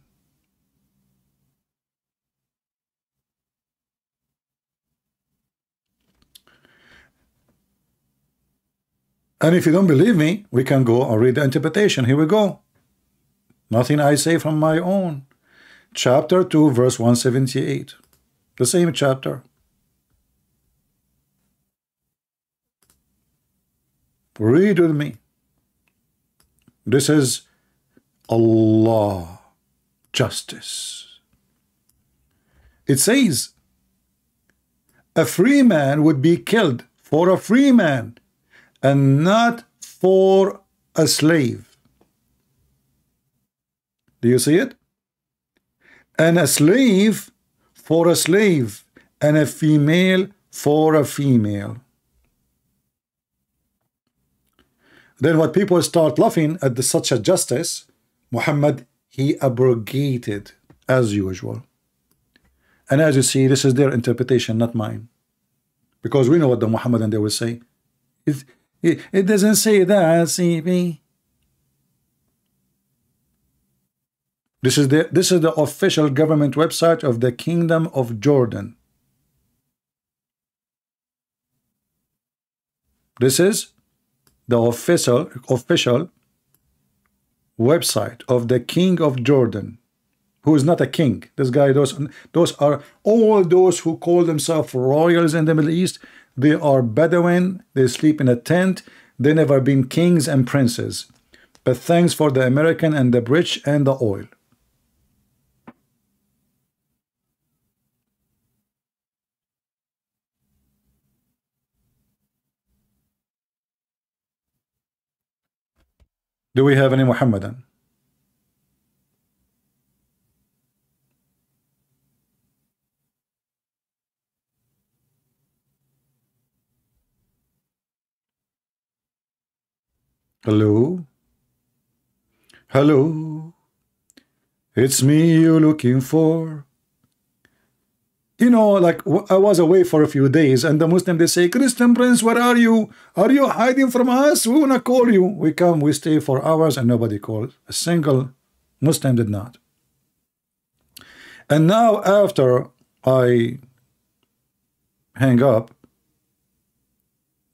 And if you don't believe me, we can go and read the interpretation. Here we go. Nothing I say from my own. Chapter 2, verse 178. The same chapter. Read with me. This is Allah justice. It says, a free man would be killed for a free man and not for a slave. Do you see it? And a slave for a slave, and a female for a female. Then what people start laughing at the, such a justice, Muhammad, he abrogated as usual. And as you see, this is their interpretation, not mine. Because we know what the Muhammadan they will say. It, it, it doesn't say that, CP. This is the this is the official government website of the Kingdom of Jordan. This is the official official website of the King of Jordan, who is not a king. This guy, those those are all those who call themselves royals in the Middle East. They are Bedouin. They sleep in a tent. They never been kings and princes. But thanks for the American and the British and the oil. Do we have any Muhammadan? Hello? Hello? It's me you're looking for you know, like I was away for a few days, and the Muslim they say, Christian Prince, where are you? Are you hiding from us? We wanna call you. We come, we stay for hours, and nobody called. A single Muslim did not. And now, after I hang up,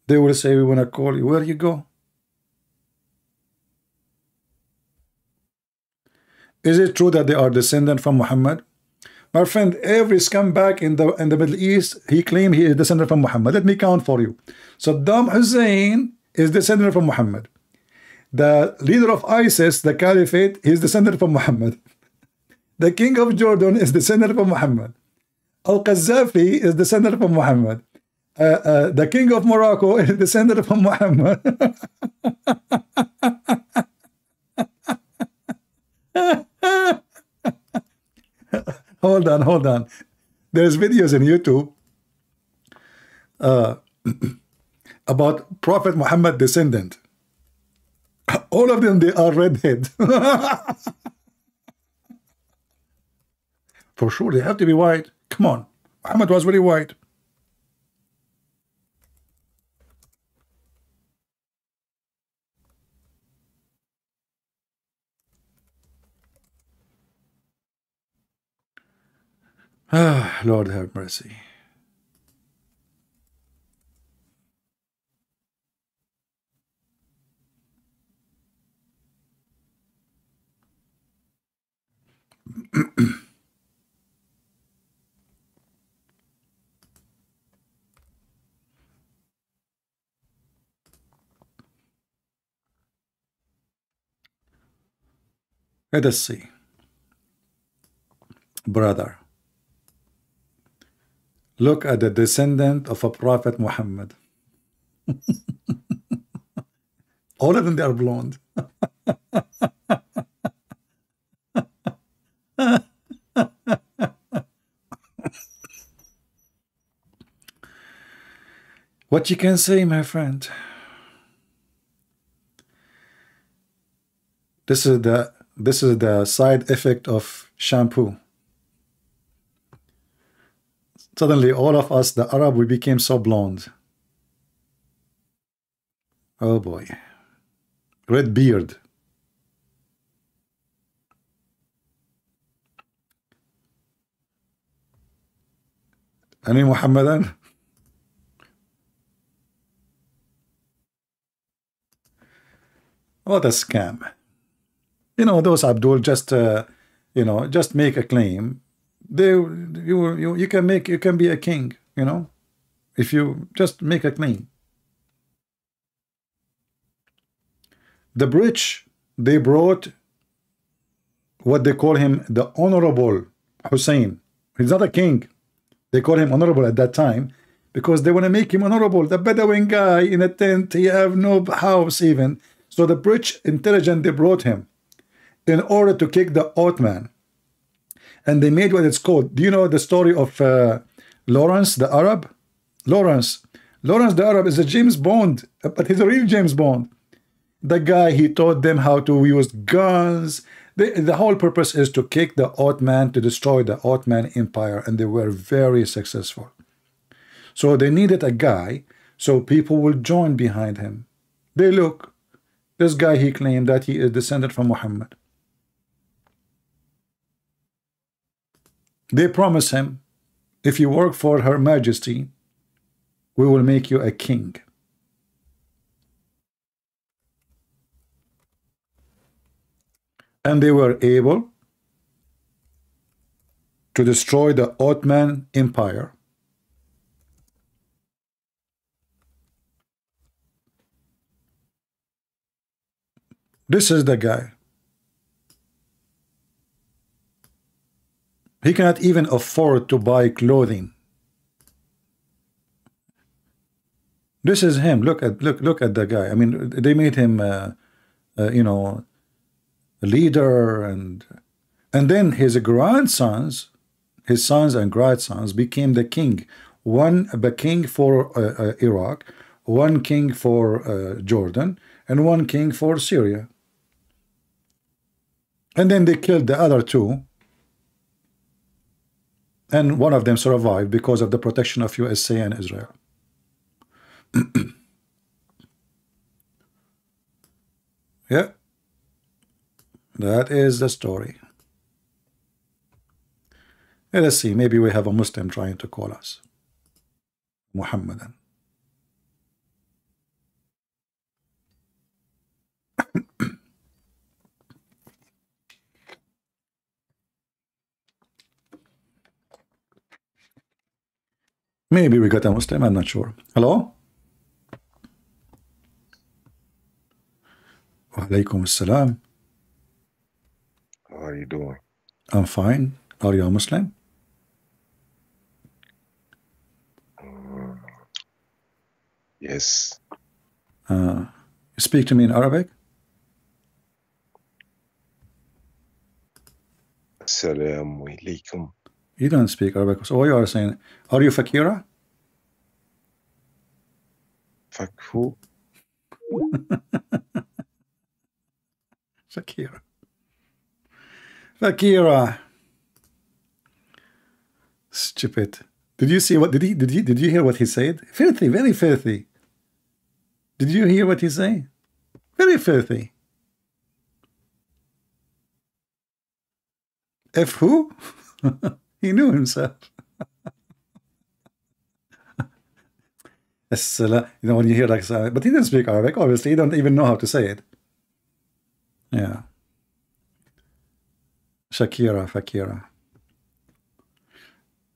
they will say, We wanna call you. Where you go? Is it true that they are descendant from Muhammad? My friend, every scumbag in the in the Middle East, he claimed he is descended from Muhammad. Let me count for you. Saddam Hussein is descended from Muhammad. The leader of ISIS, the caliphate, is descended from Muhammad. The king of Jordan is descended from Muhammad. Al-Qaddafi is descended from Muhammad. Uh, uh, the king of Morocco is descended from Muhammad. hold on, hold on. There's videos in YouTube uh, about Prophet Muhammad descendant. All of them, they are redhead. For sure, they have to be white. Come on. Muhammad was very white. Ah, Lord have mercy. Let us see. Brother. Look at the descendant of a prophet Muhammad. All of them, they are blonde. what you can say, my friend? This is the this is the side effect of shampoo. Suddenly, all of us, the Arab, we became so blonde. Oh boy. Red beard. Any Muhammadan? What a scam. You know, those Abdul just, uh, you know, just make a claim they you, you you can make you can be a king you know if you just make a claim the British they brought what they call him the honorable Hussein. He's not a king. They call him honorable at that time because they want to make him honorable the Bedouin guy in a tent. He have no house even. So the British intelligence they brought him in order to kick the Ottoman and they made what it's called. Do you know the story of uh, Lawrence the Arab? Lawrence. Lawrence the Arab is a James Bond, but he's a real James Bond. The guy, he taught them how to use guns. The, the whole purpose is to kick the Ottoman, to destroy the Ottoman Empire, and they were very successful. So they needed a guy so people will join behind him. They look, this guy he claimed that he is descended from Muhammad. They promise him, if you work for Her Majesty, we will make you a king. And they were able to destroy the Ottoman Empire. This is the guy. He cannot even afford to buy clothing. This is him. Look at look look at the guy. I mean, they made him, uh, uh, you know, a leader, and and then his grandsons, his sons and grandsons became the king. One the king for uh, uh Iraq, one king for uh, Jordan, and one king for Syria. And then they killed the other two and one of them survived because of the protection of USA and Israel. yeah, that is the story. Let us see, maybe we have a Muslim trying to call us. Muhammadan. Maybe we got a Muslim, I'm not sure. Hello? Walaikum assalam. How are you doing? I'm fine. Are you a Muslim? Uh, yes. Uh, you speak to me in Arabic? Assalamu alaikum. You don't speak Arabic. So what you are saying, are you Fakira? Fakhu? Fakira. Fakira. Stupid. Did you see what did he did you did you hear what he said? Filthy, very filthy. Did you hear what he say? Very filthy. F who? He knew himself. you know, when you hear like, but he didn't speak Arabic, obviously, he don't even know how to say it. Yeah. Shakira, Fakira.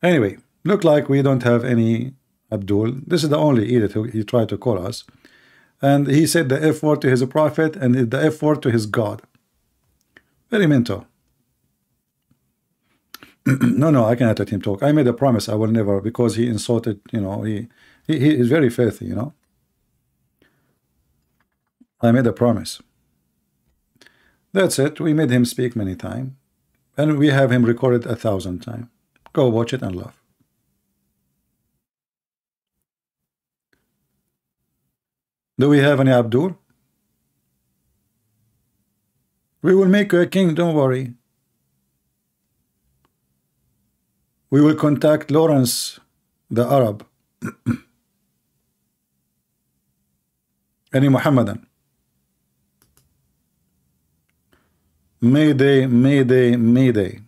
Anyway, look like we don't have any Abdul. This is the only idiot who he tried to call us. And he said the F word to his prophet and the F word to his God. Very mental. no, no, I cannot let him talk. I made a promise I will never because he insulted, you know, he, he, he is very filthy, you know. I made a promise. That's it. We made him speak many times. And we have him recorded a thousand times. Go watch it and laugh. Do we have any Abdul? We will make you a king, don't worry. We will contact Lawrence the Arab. Any Muhammadan. Mayday Mayday Mayday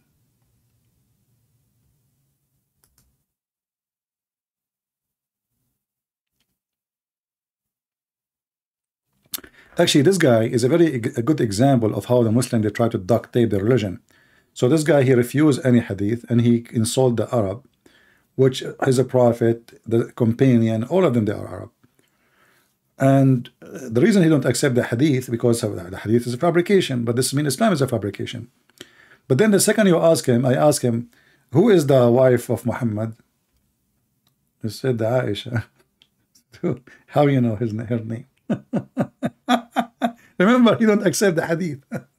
Actually, this guy is a very a good example of how the Muslim they try to duct tape their religion. So this guy, he refused any hadith and he insulted the Arab, which is a prophet, the companion, all of them, they are Arab. And uh, the reason he don't accept the hadith, because the hadith is a fabrication, but this means Islam is a fabrication. But then the second you ask him, I ask him, who is the wife of Muhammad? He said, the Aisha. How you know his her name? Remember, he don't accept the hadith.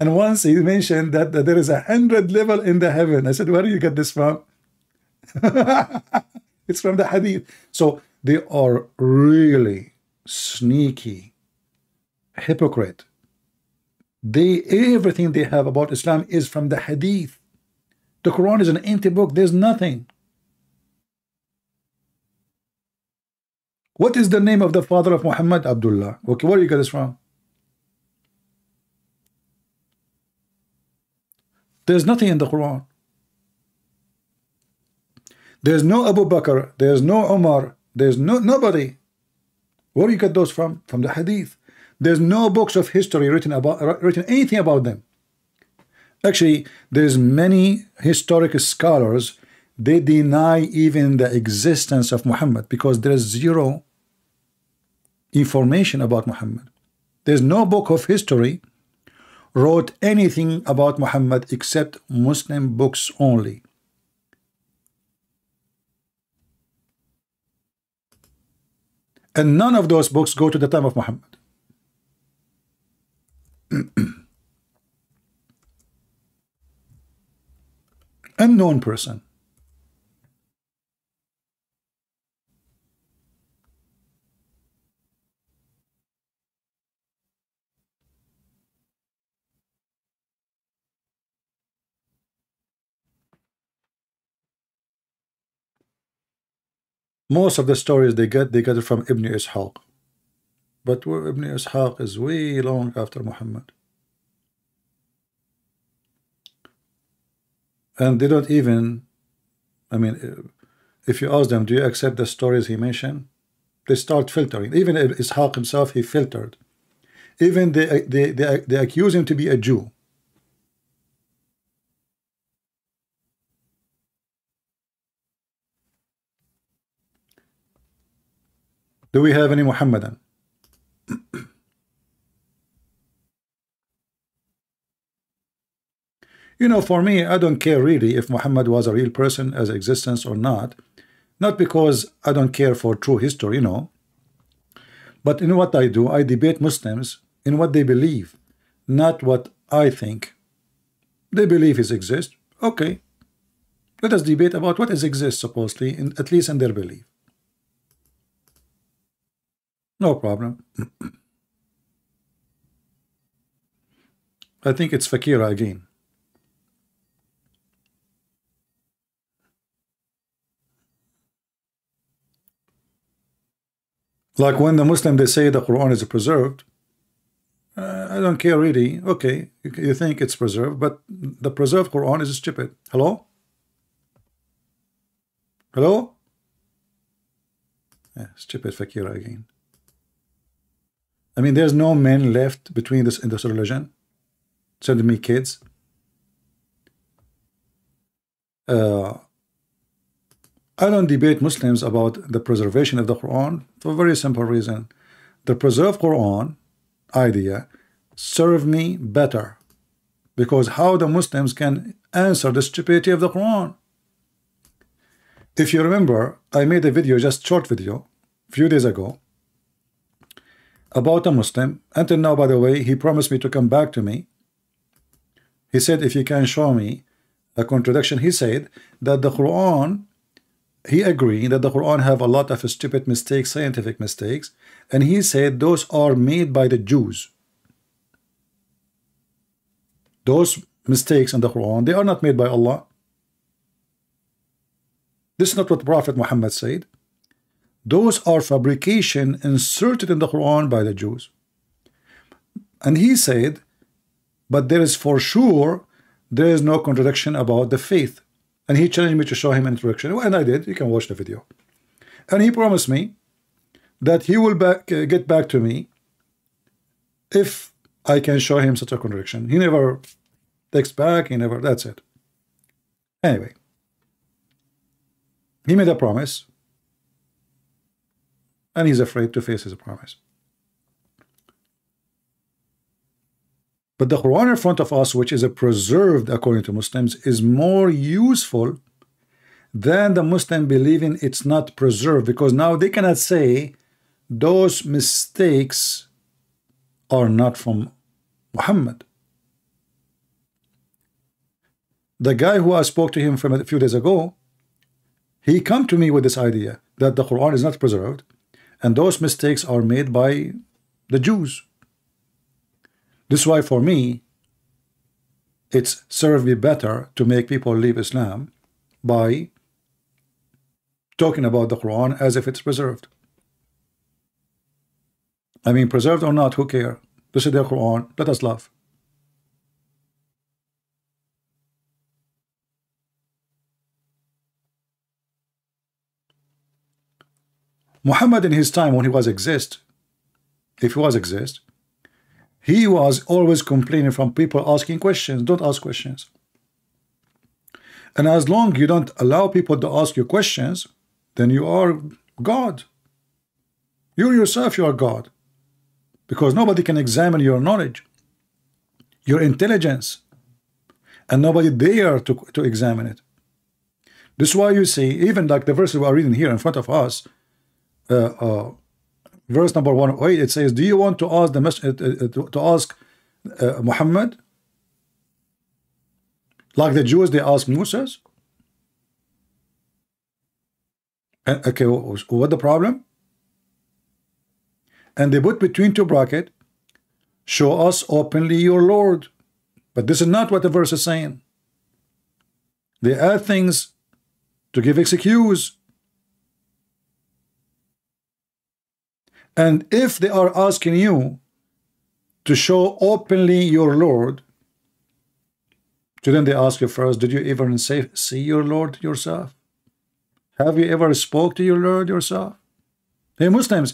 And once he mentioned that, that there is a hundred level in the heaven. I said, where do you get this from? it's from the hadith. So they are really sneaky, hypocrite. They everything they have about Islam is from the Hadith. The Quran is an empty book. There's nothing. What is the name of the father of Muhammad? Abdullah. Okay, where do you get this from? There's nothing in the Quran. There's no Abu Bakr. There's no Umar. There's no nobody. Where do you get those from? From the Hadith. There's no books of history written about written anything about them. Actually, there's many historic scholars. They deny even the existence of Muhammad because there is zero information about Muhammad. There's no book of history wrote anything about Muhammad except Muslim books only. And none of those books go to the time of Muhammad. Unknown person. Most of the stories they get, they get it from Ibn Ishaq. But Ibn Ishaq is way long after Muhammad. And they don't even, I mean, if you ask them, do you accept the stories he mentioned? They start filtering. Ibn Ishaq himself, he filtered. Even they, they, they, they accuse him to be a Jew. Do we have any Muhammadan? you know, for me, I don't care really if Muhammad was a real person as existence or not. Not because I don't care for true history, you know. But in what I do, I debate Muslims in what they believe, not what I think. They believe he exists. Okay. Let us debate about what is exists supposedly, in, at least in their belief. No problem. I think it's Fakira again. Like when the Muslim they say the Quran is preserved, uh, I don't care really. Okay, you, you think it's preserved, but the preserved Quran is stupid. Hello? Hello? Yeah, stupid Fakira again. I mean, there's no men left between this and this religion. Send me kids. Uh, I don't debate Muslims about the preservation of the Quran for a very simple reason. The preserved Quran idea serve me better because how the Muslims can answer the stupidity of the Quran. If you remember, I made a video, just short video, a few days ago, about a Muslim. Until now, by the way, he promised me to come back to me. He said, if you can show me a contradiction, he said that the Quran, he agreed that the Quran have a lot of stupid mistakes, scientific mistakes, and he said those are made by the Jews. Those mistakes in the Quran, they are not made by Allah. This is not what Prophet Muhammad said. Those are fabrication inserted in the Quran by the Jews. And he said, but there is for sure, there is no contradiction about the faith. And he challenged me to show him an introduction. And I did. You can watch the video. And he promised me that he will back, uh, get back to me if I can show him such a contradiction. He never takes back. He never, that's it. Anyway, he made a promise and he's afraid to face his promise. But the Quran in front of us, which is preserved according to Muslims, is more useful than the Muslim believing it's not preserved because now they cannot say those mistakes are not from Muhammad. The guy who I spoke to him from a few days ago, he come to me with this idea that the Quran is not preserved and those mistakes are made by the Jews. This is why for me, it's served me better to make people leave Islam by talking about the Quran as if it's preserved. I mean, preserved or not, who care? This is the Quran. Let us love. Muhammad in his time when he was exist, if he was exist, he was always complaining from people asking questions. Don't ask questions. And as long you don't allow people to ask you questions, then you are God. You yourself, you are God. Because nobody can examine your knowledge, your intelligence, and nobody dare to, to examine it. This is why you see, even like the verses we are reading here in front of us, verse number one, wait, it says, "Do you want to ask the uh, uh, to ask uh, Muhammad like the Jews they asked Moses?" And, okay, what the problem? And they put between two bracket, "Show us openly your Lord," but this is not what the verse is saying. They add things to give excuse And if they are asking you to show openly your Lord, then they ask you first, did you ever say, see your Lord yourself? Have you ever spoke to your Lord yourself? Hey Muslims,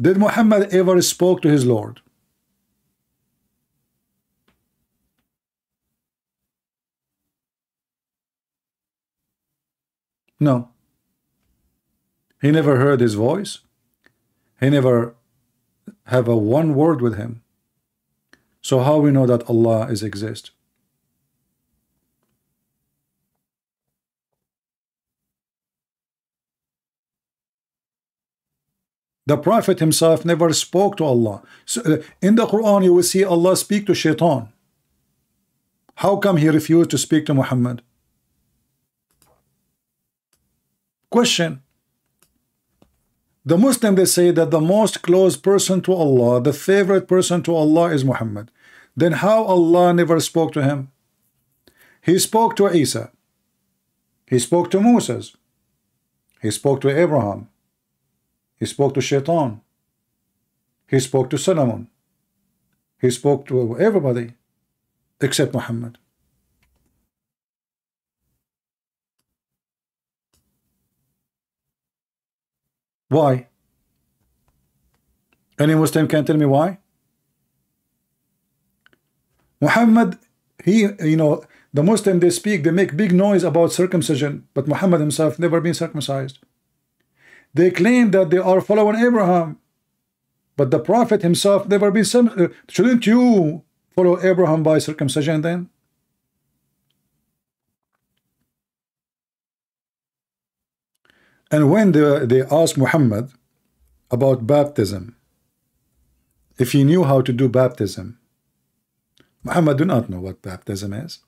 did Muhammad ever spoke to his Lord? No. He never heard his voice. He never have a one word with him. So how we know that Allah is exist? The Prophet himself never spoke to Allah. So, uh, in the Quran, you will see Allah speak to Shaitan. How come he refused to speak to Muhammad? Question. The Muslim, they say that the most close person to Allah, the favorite person to Allah is Muhammad. Then how Allah never spoke to him? He spoke to Isa. He spoke to Moses. He spoke to Abraham. He spoke to Shaitan. He spoke to Solomon. He spoke to everybody except Muhammad. Why? Any Muslim can tell me why? Muhammad, he, you know, the Muslim they speak, they make big noise about circumcision, but Muhammad himself never been circumcised. They claim that they are following Abraham, but the Prophet himself never been. Uh, shouldn't you follow Abraham by circumcision then? And when they, they asked Muhammad about baptism, if he knew how to do baptism, Muhammad do not know what baptism is.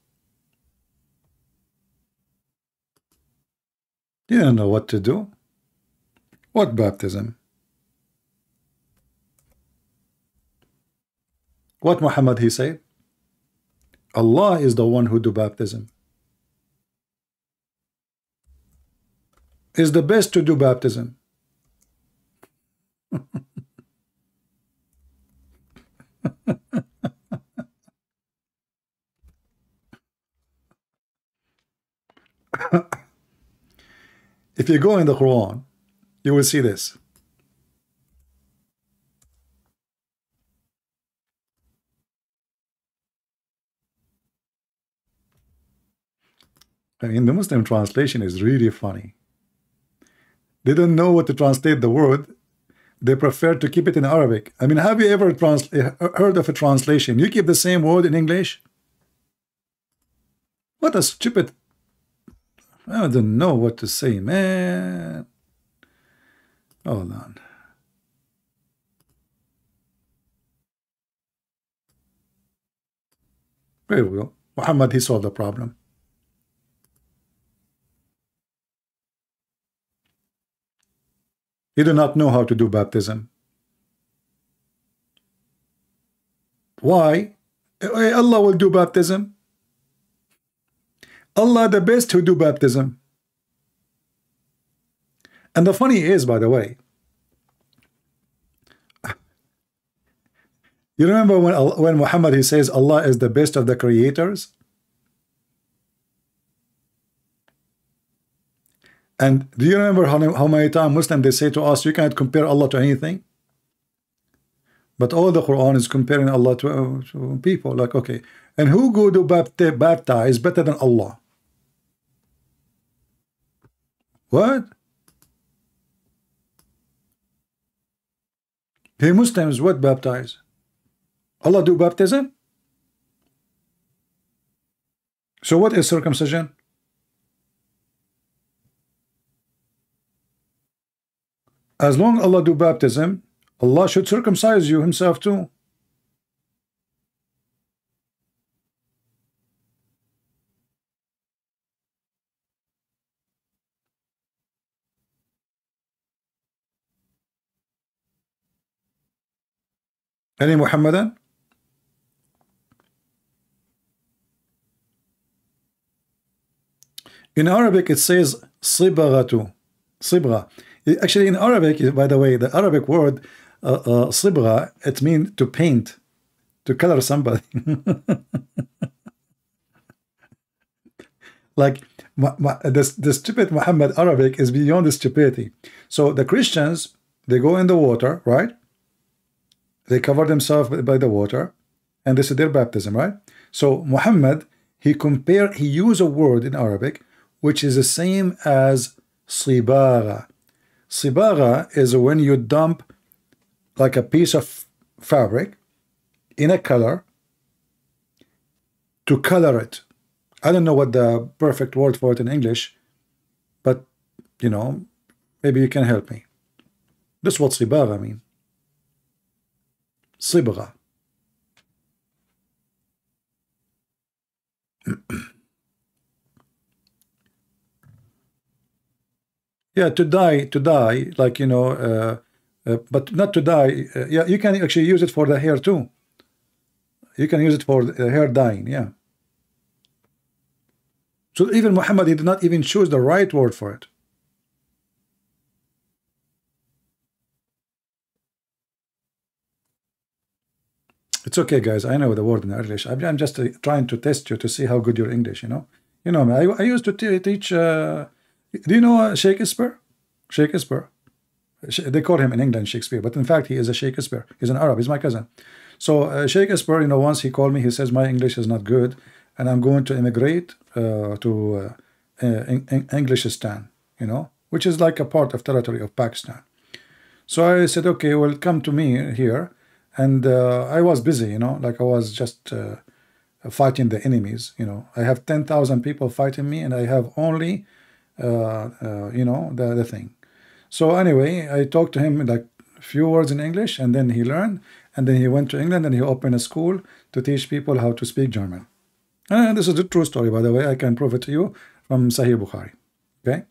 He didn't know what to do. What baptism? What Muhammad he said? Allah is the one who do baptism. Is the best to do baptism. if you go in the Quran, you will see this. I mean, the Muslim translation is really funny. They don't know what to translate the word. They prefer to keep it in Arabic. I mean, have you ever eh, heard of a translation? You keep the same word in English? What a stupid... I don't know what to say, man. Oh, Hold on. There we go. Muhammad, he solved the problem. He do not know how to do baptism. Why? Eh, Allah will do baptism. Allah the best who do baptism. And the funny is, by the way, you remember when when Muhammad he says Allah is the best of the creators? And do you remember how, how many times Muslims they say to us, you cannot compare Allah to anything? But all the Quran is comparing Allah to, uh, to people. Like, okay, and who go to baptize better than Allah? What? Hey, Muslims, what baptize? Allah do baptism? So what is circumcision? As long Allah do baptism, Allah should circumcise you himself too. Any Muhammadan? In Arabic it says صبغة صبغة actually in Arabic by the way the Arabic word uh, uh, صبغة it means to paint to color somebody like the, the stupid Muhammad Arabic is beyond the stupidity so the Christians they go in the water right they cover themselves by the water and this is their baptism right so Muhammad he compare he use a word in Arabic which is the same as sibara Sibara is when you dump like a piece of fabric in a color to color it. I don't know what the perfect word for it in English, but you know, maybe you can help me. This is what Sibara mean. Sibara. yeah to die to die like you know uh, uh, but not to die uh, yeah you can actually use it for the hair too you can use it for the hair dyeing yeah so even Muhammad he did not even choose the right word for it It's okay, guys. I know the word in English. I'm just uh, trying to test you to see how good your English. You know, you know. I, I used to teach. Uh, do you know uh, Shakespeare? Shakespeare. They call him in England Shakespeare, but in fact he is a Sheikh Zubair. He's an Arab. He's my cousin. So uh, Shakespeare, you know, once he called me, he says my English is not good, and I'm going to immigrate uh, to uh, Englishistan. You know, which is like a part of territory of Pakistan. So I said, okay, well, come to me here and uh, I was busy, you know, like I was just uh, fighting the enemies. You know, I have ten thousand people fighting me, and I have only, you know, the the thing. So anyway, I talked to him like a few words in English, and then he learned, and then he went to England and he opened a school to teach people how to speak German. And this is a true story, by the way. I can prove it to you from Sahih Bukhari. Okay,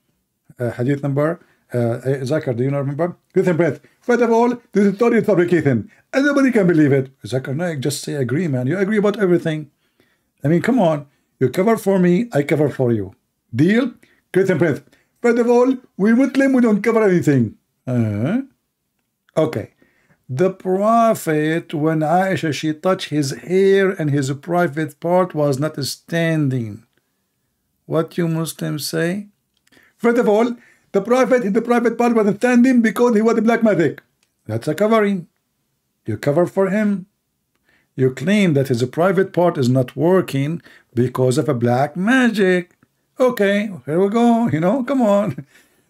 uh, hadith number uh, Zakir, do you remember? Ethan breath. First of all, this is totally fabricated. And nobody can believe it. Zakir Naik, just say agree, man. You agree about everything. I mean, come on. You cover for me, I cover for you. Deal? First of all, we Muslim, we don't cover anything. Uh -huh. Okay. The Prophet, when Aisha, she touched his hair and his private part was not standing. What you Muslims say? First of all, the prophet in the private part was standing because he was a black magic. That's a covering. You cover for him. You claim that his private part is not working because of a black magic. Okay, here we go. You know, come on.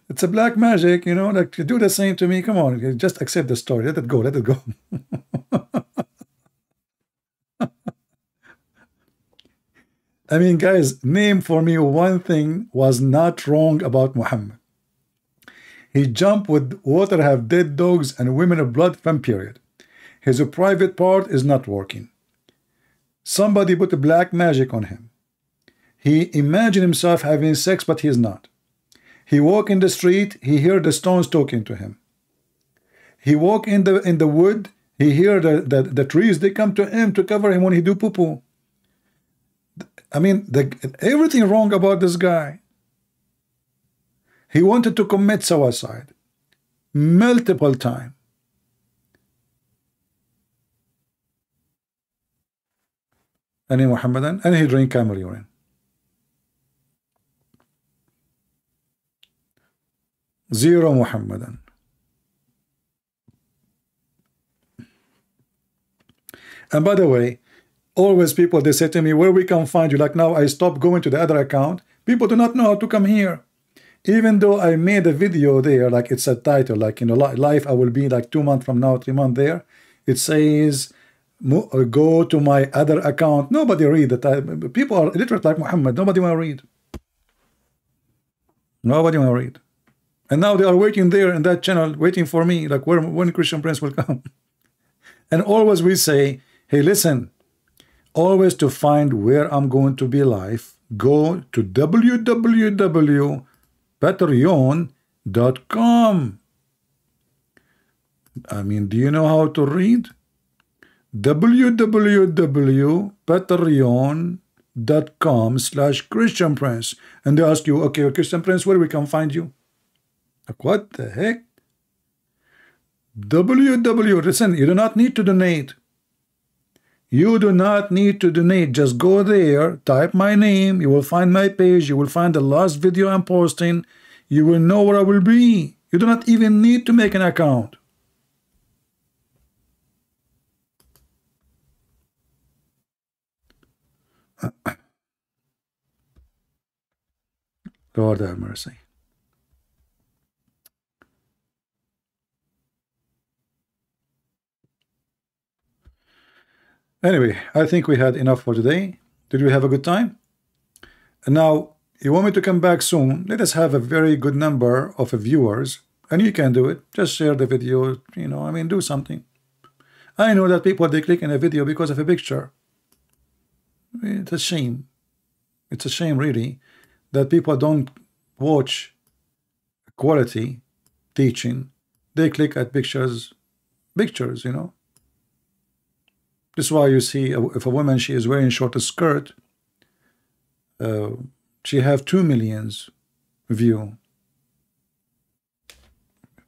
It's a black magic, you know, like you do the same to me. Come on, just accept the story. Let it go, let it go. I mean, guys, name for me one thing was not wrong about Muhammad. He jumped with water have dead dogs and women of blood from period. His private part is not working. Somebody put a black magic on him. He imagined himself having sex, but he is not. He walk in the street, he hear the stones talking to him. He walk in the in the wood, He hear the, the, the trees, they come to him to cover him when he do poo-poo. I mean, the, everything wrong about this guy. He wanted to commit suicide multiple times. Any Muhammadan, and he drink camel urine. Zero Muhammadan. And by the way, always people they say to me, where we can find you? Like now I stopped going to the other account. People do not know how to come here. Even though I made a video there, like it's a title, like in a life I will be like two months from now, three months there. It says uh, go to my other account. Nobody read that. People are illiterate like Muhammad. Nobody want to read. Nobody want to read. And now they are waiting there in that channel, waiting for me, like where when Christian Prince will come. and always we say, hey, listen, always to find where I'm going to be live, go to www.patreon.com. I mean, do you know how to read? www.patreon.com slash Christian Prince. And they ask you, okay, Christian Prince, where we can find you? What the heck? www, listen, you do not need to donate. You do not need to donate. Just go there, type my name, you will find my page, you will find the last video I'm posting, you will know where I will be. You do not even need to make an account. Lord have mercy. Anyway, I think we had enough for today. Did we have a good time? And now, you want me to come back soon? Let us have a very good number of viewers, and you can do it. Just share the video, you know, I mean, do something. I know that people, they click in a video because of a picture. It's a shame. It's a shame, really, that people don't watch quality teaching. They click at pictures, pictures, you know. This is why you see if a woman she is wearing short skirt, uh, she have two millions view.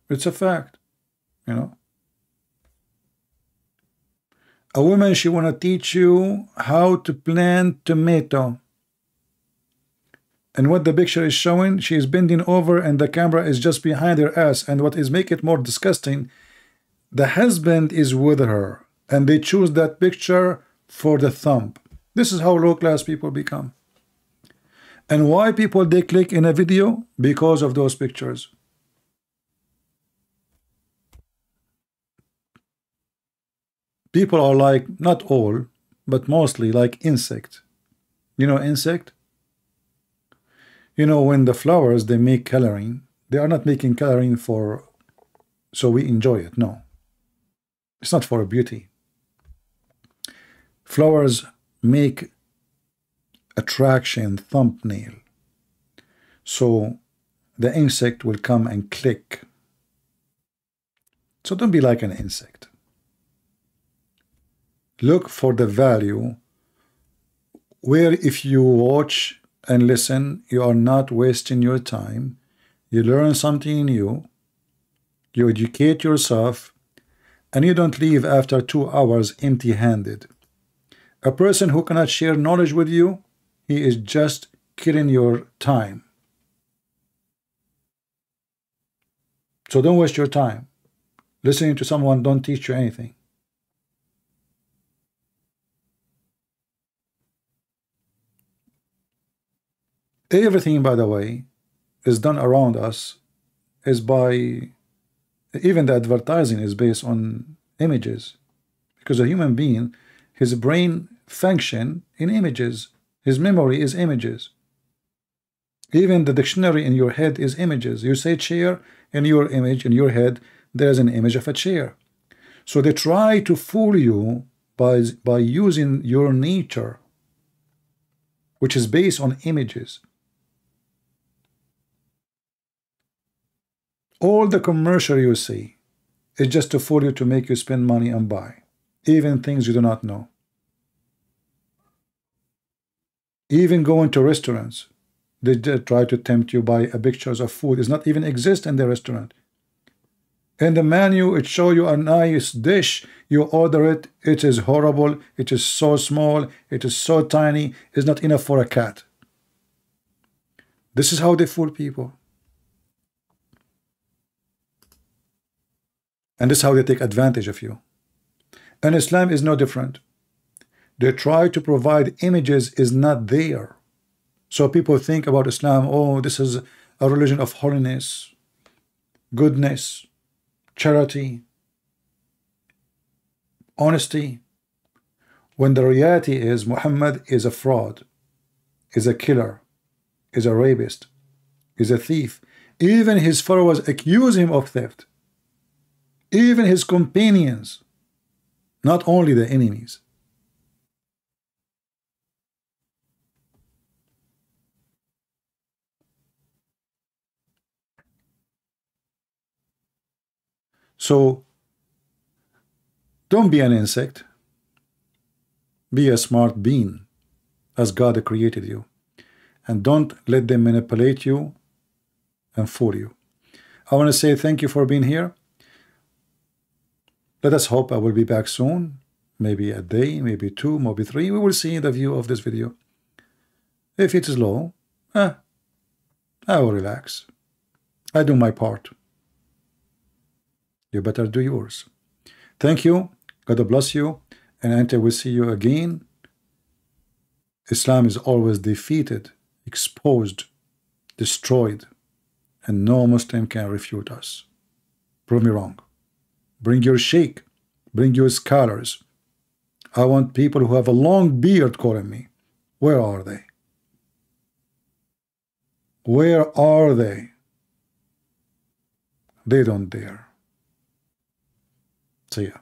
It's a fact, you know. A woman she want to teach you how to plant tomato. And what the picture is showing, she is bending over and the camera is just behind her ass. And what is make it more disgusting, the husband is with her and they choose that picture for the thumb. This is how low class people become. And why people they click in a video? Because of those pictures. People are like, not all, but mostly like insect. You know insect? You know when the flowers they make coloring, they are not making coloring for so we enjoy it. No. It's not for beauty. Flowers make attraction thumbnail. So the insect will come and click. So don't be like an insect. Look for the value where if you watch and listen, you are not wasting your time. You learn something new. You educate yourself and you don't leave after two hours empty-handed. A person who cannot share knowledge with you, he is just killing your time. So don't waste your time listening to someone don't teach you anything. Everything, by the way, is done around us is by even the advertising is based on images because a human being his brain function in images. His memory is images. Even the dictionary in your head is images. You say chair, in your image, in your head, there's an image of a chair. So they try to fool you by, by using your nature, which is based on images. All the commercial you see is just to fool you to make you spend money and buy, even things you do not know. Even going to restaurants, they try to tempt you by a pictures of food does not even exist in the restaurant. In the menu, it show you a nice dish. You order it. It is horrible. It is so small. It is so tiny. It's not enough for a cat. This is how they fool people. And this is how they take advantage of you. And Islam is no different. They try to provide images is not there. So people think about Islam, oh, this is a religion of holiness, goodness, charity, honesty, when the reality is Muhammad is a fraud, is a killer, is a rapist, is a thief. Even his followers accuse him of theft. Even his companions, not only the enemies. So don't be an insect. Be a smart being as God created you. And don't let them manipulate you and fool you. I want to say thank you for being here. Let us hope I will be back soon. Maybe a day, maybe two, maybe three. We will see the view of this video. If it is low, eh, I will relax. I do my part. You better do yours. Thank you. God bless you. And until we see you again, Islam is always defeated, exposed, destroyed, and no Muslim can refute us. Prove me wrong. Bring your sheikh. Bring your scholars. I want people who have a long beard calling me. Where are they? Where are they? They don't dare. See ya.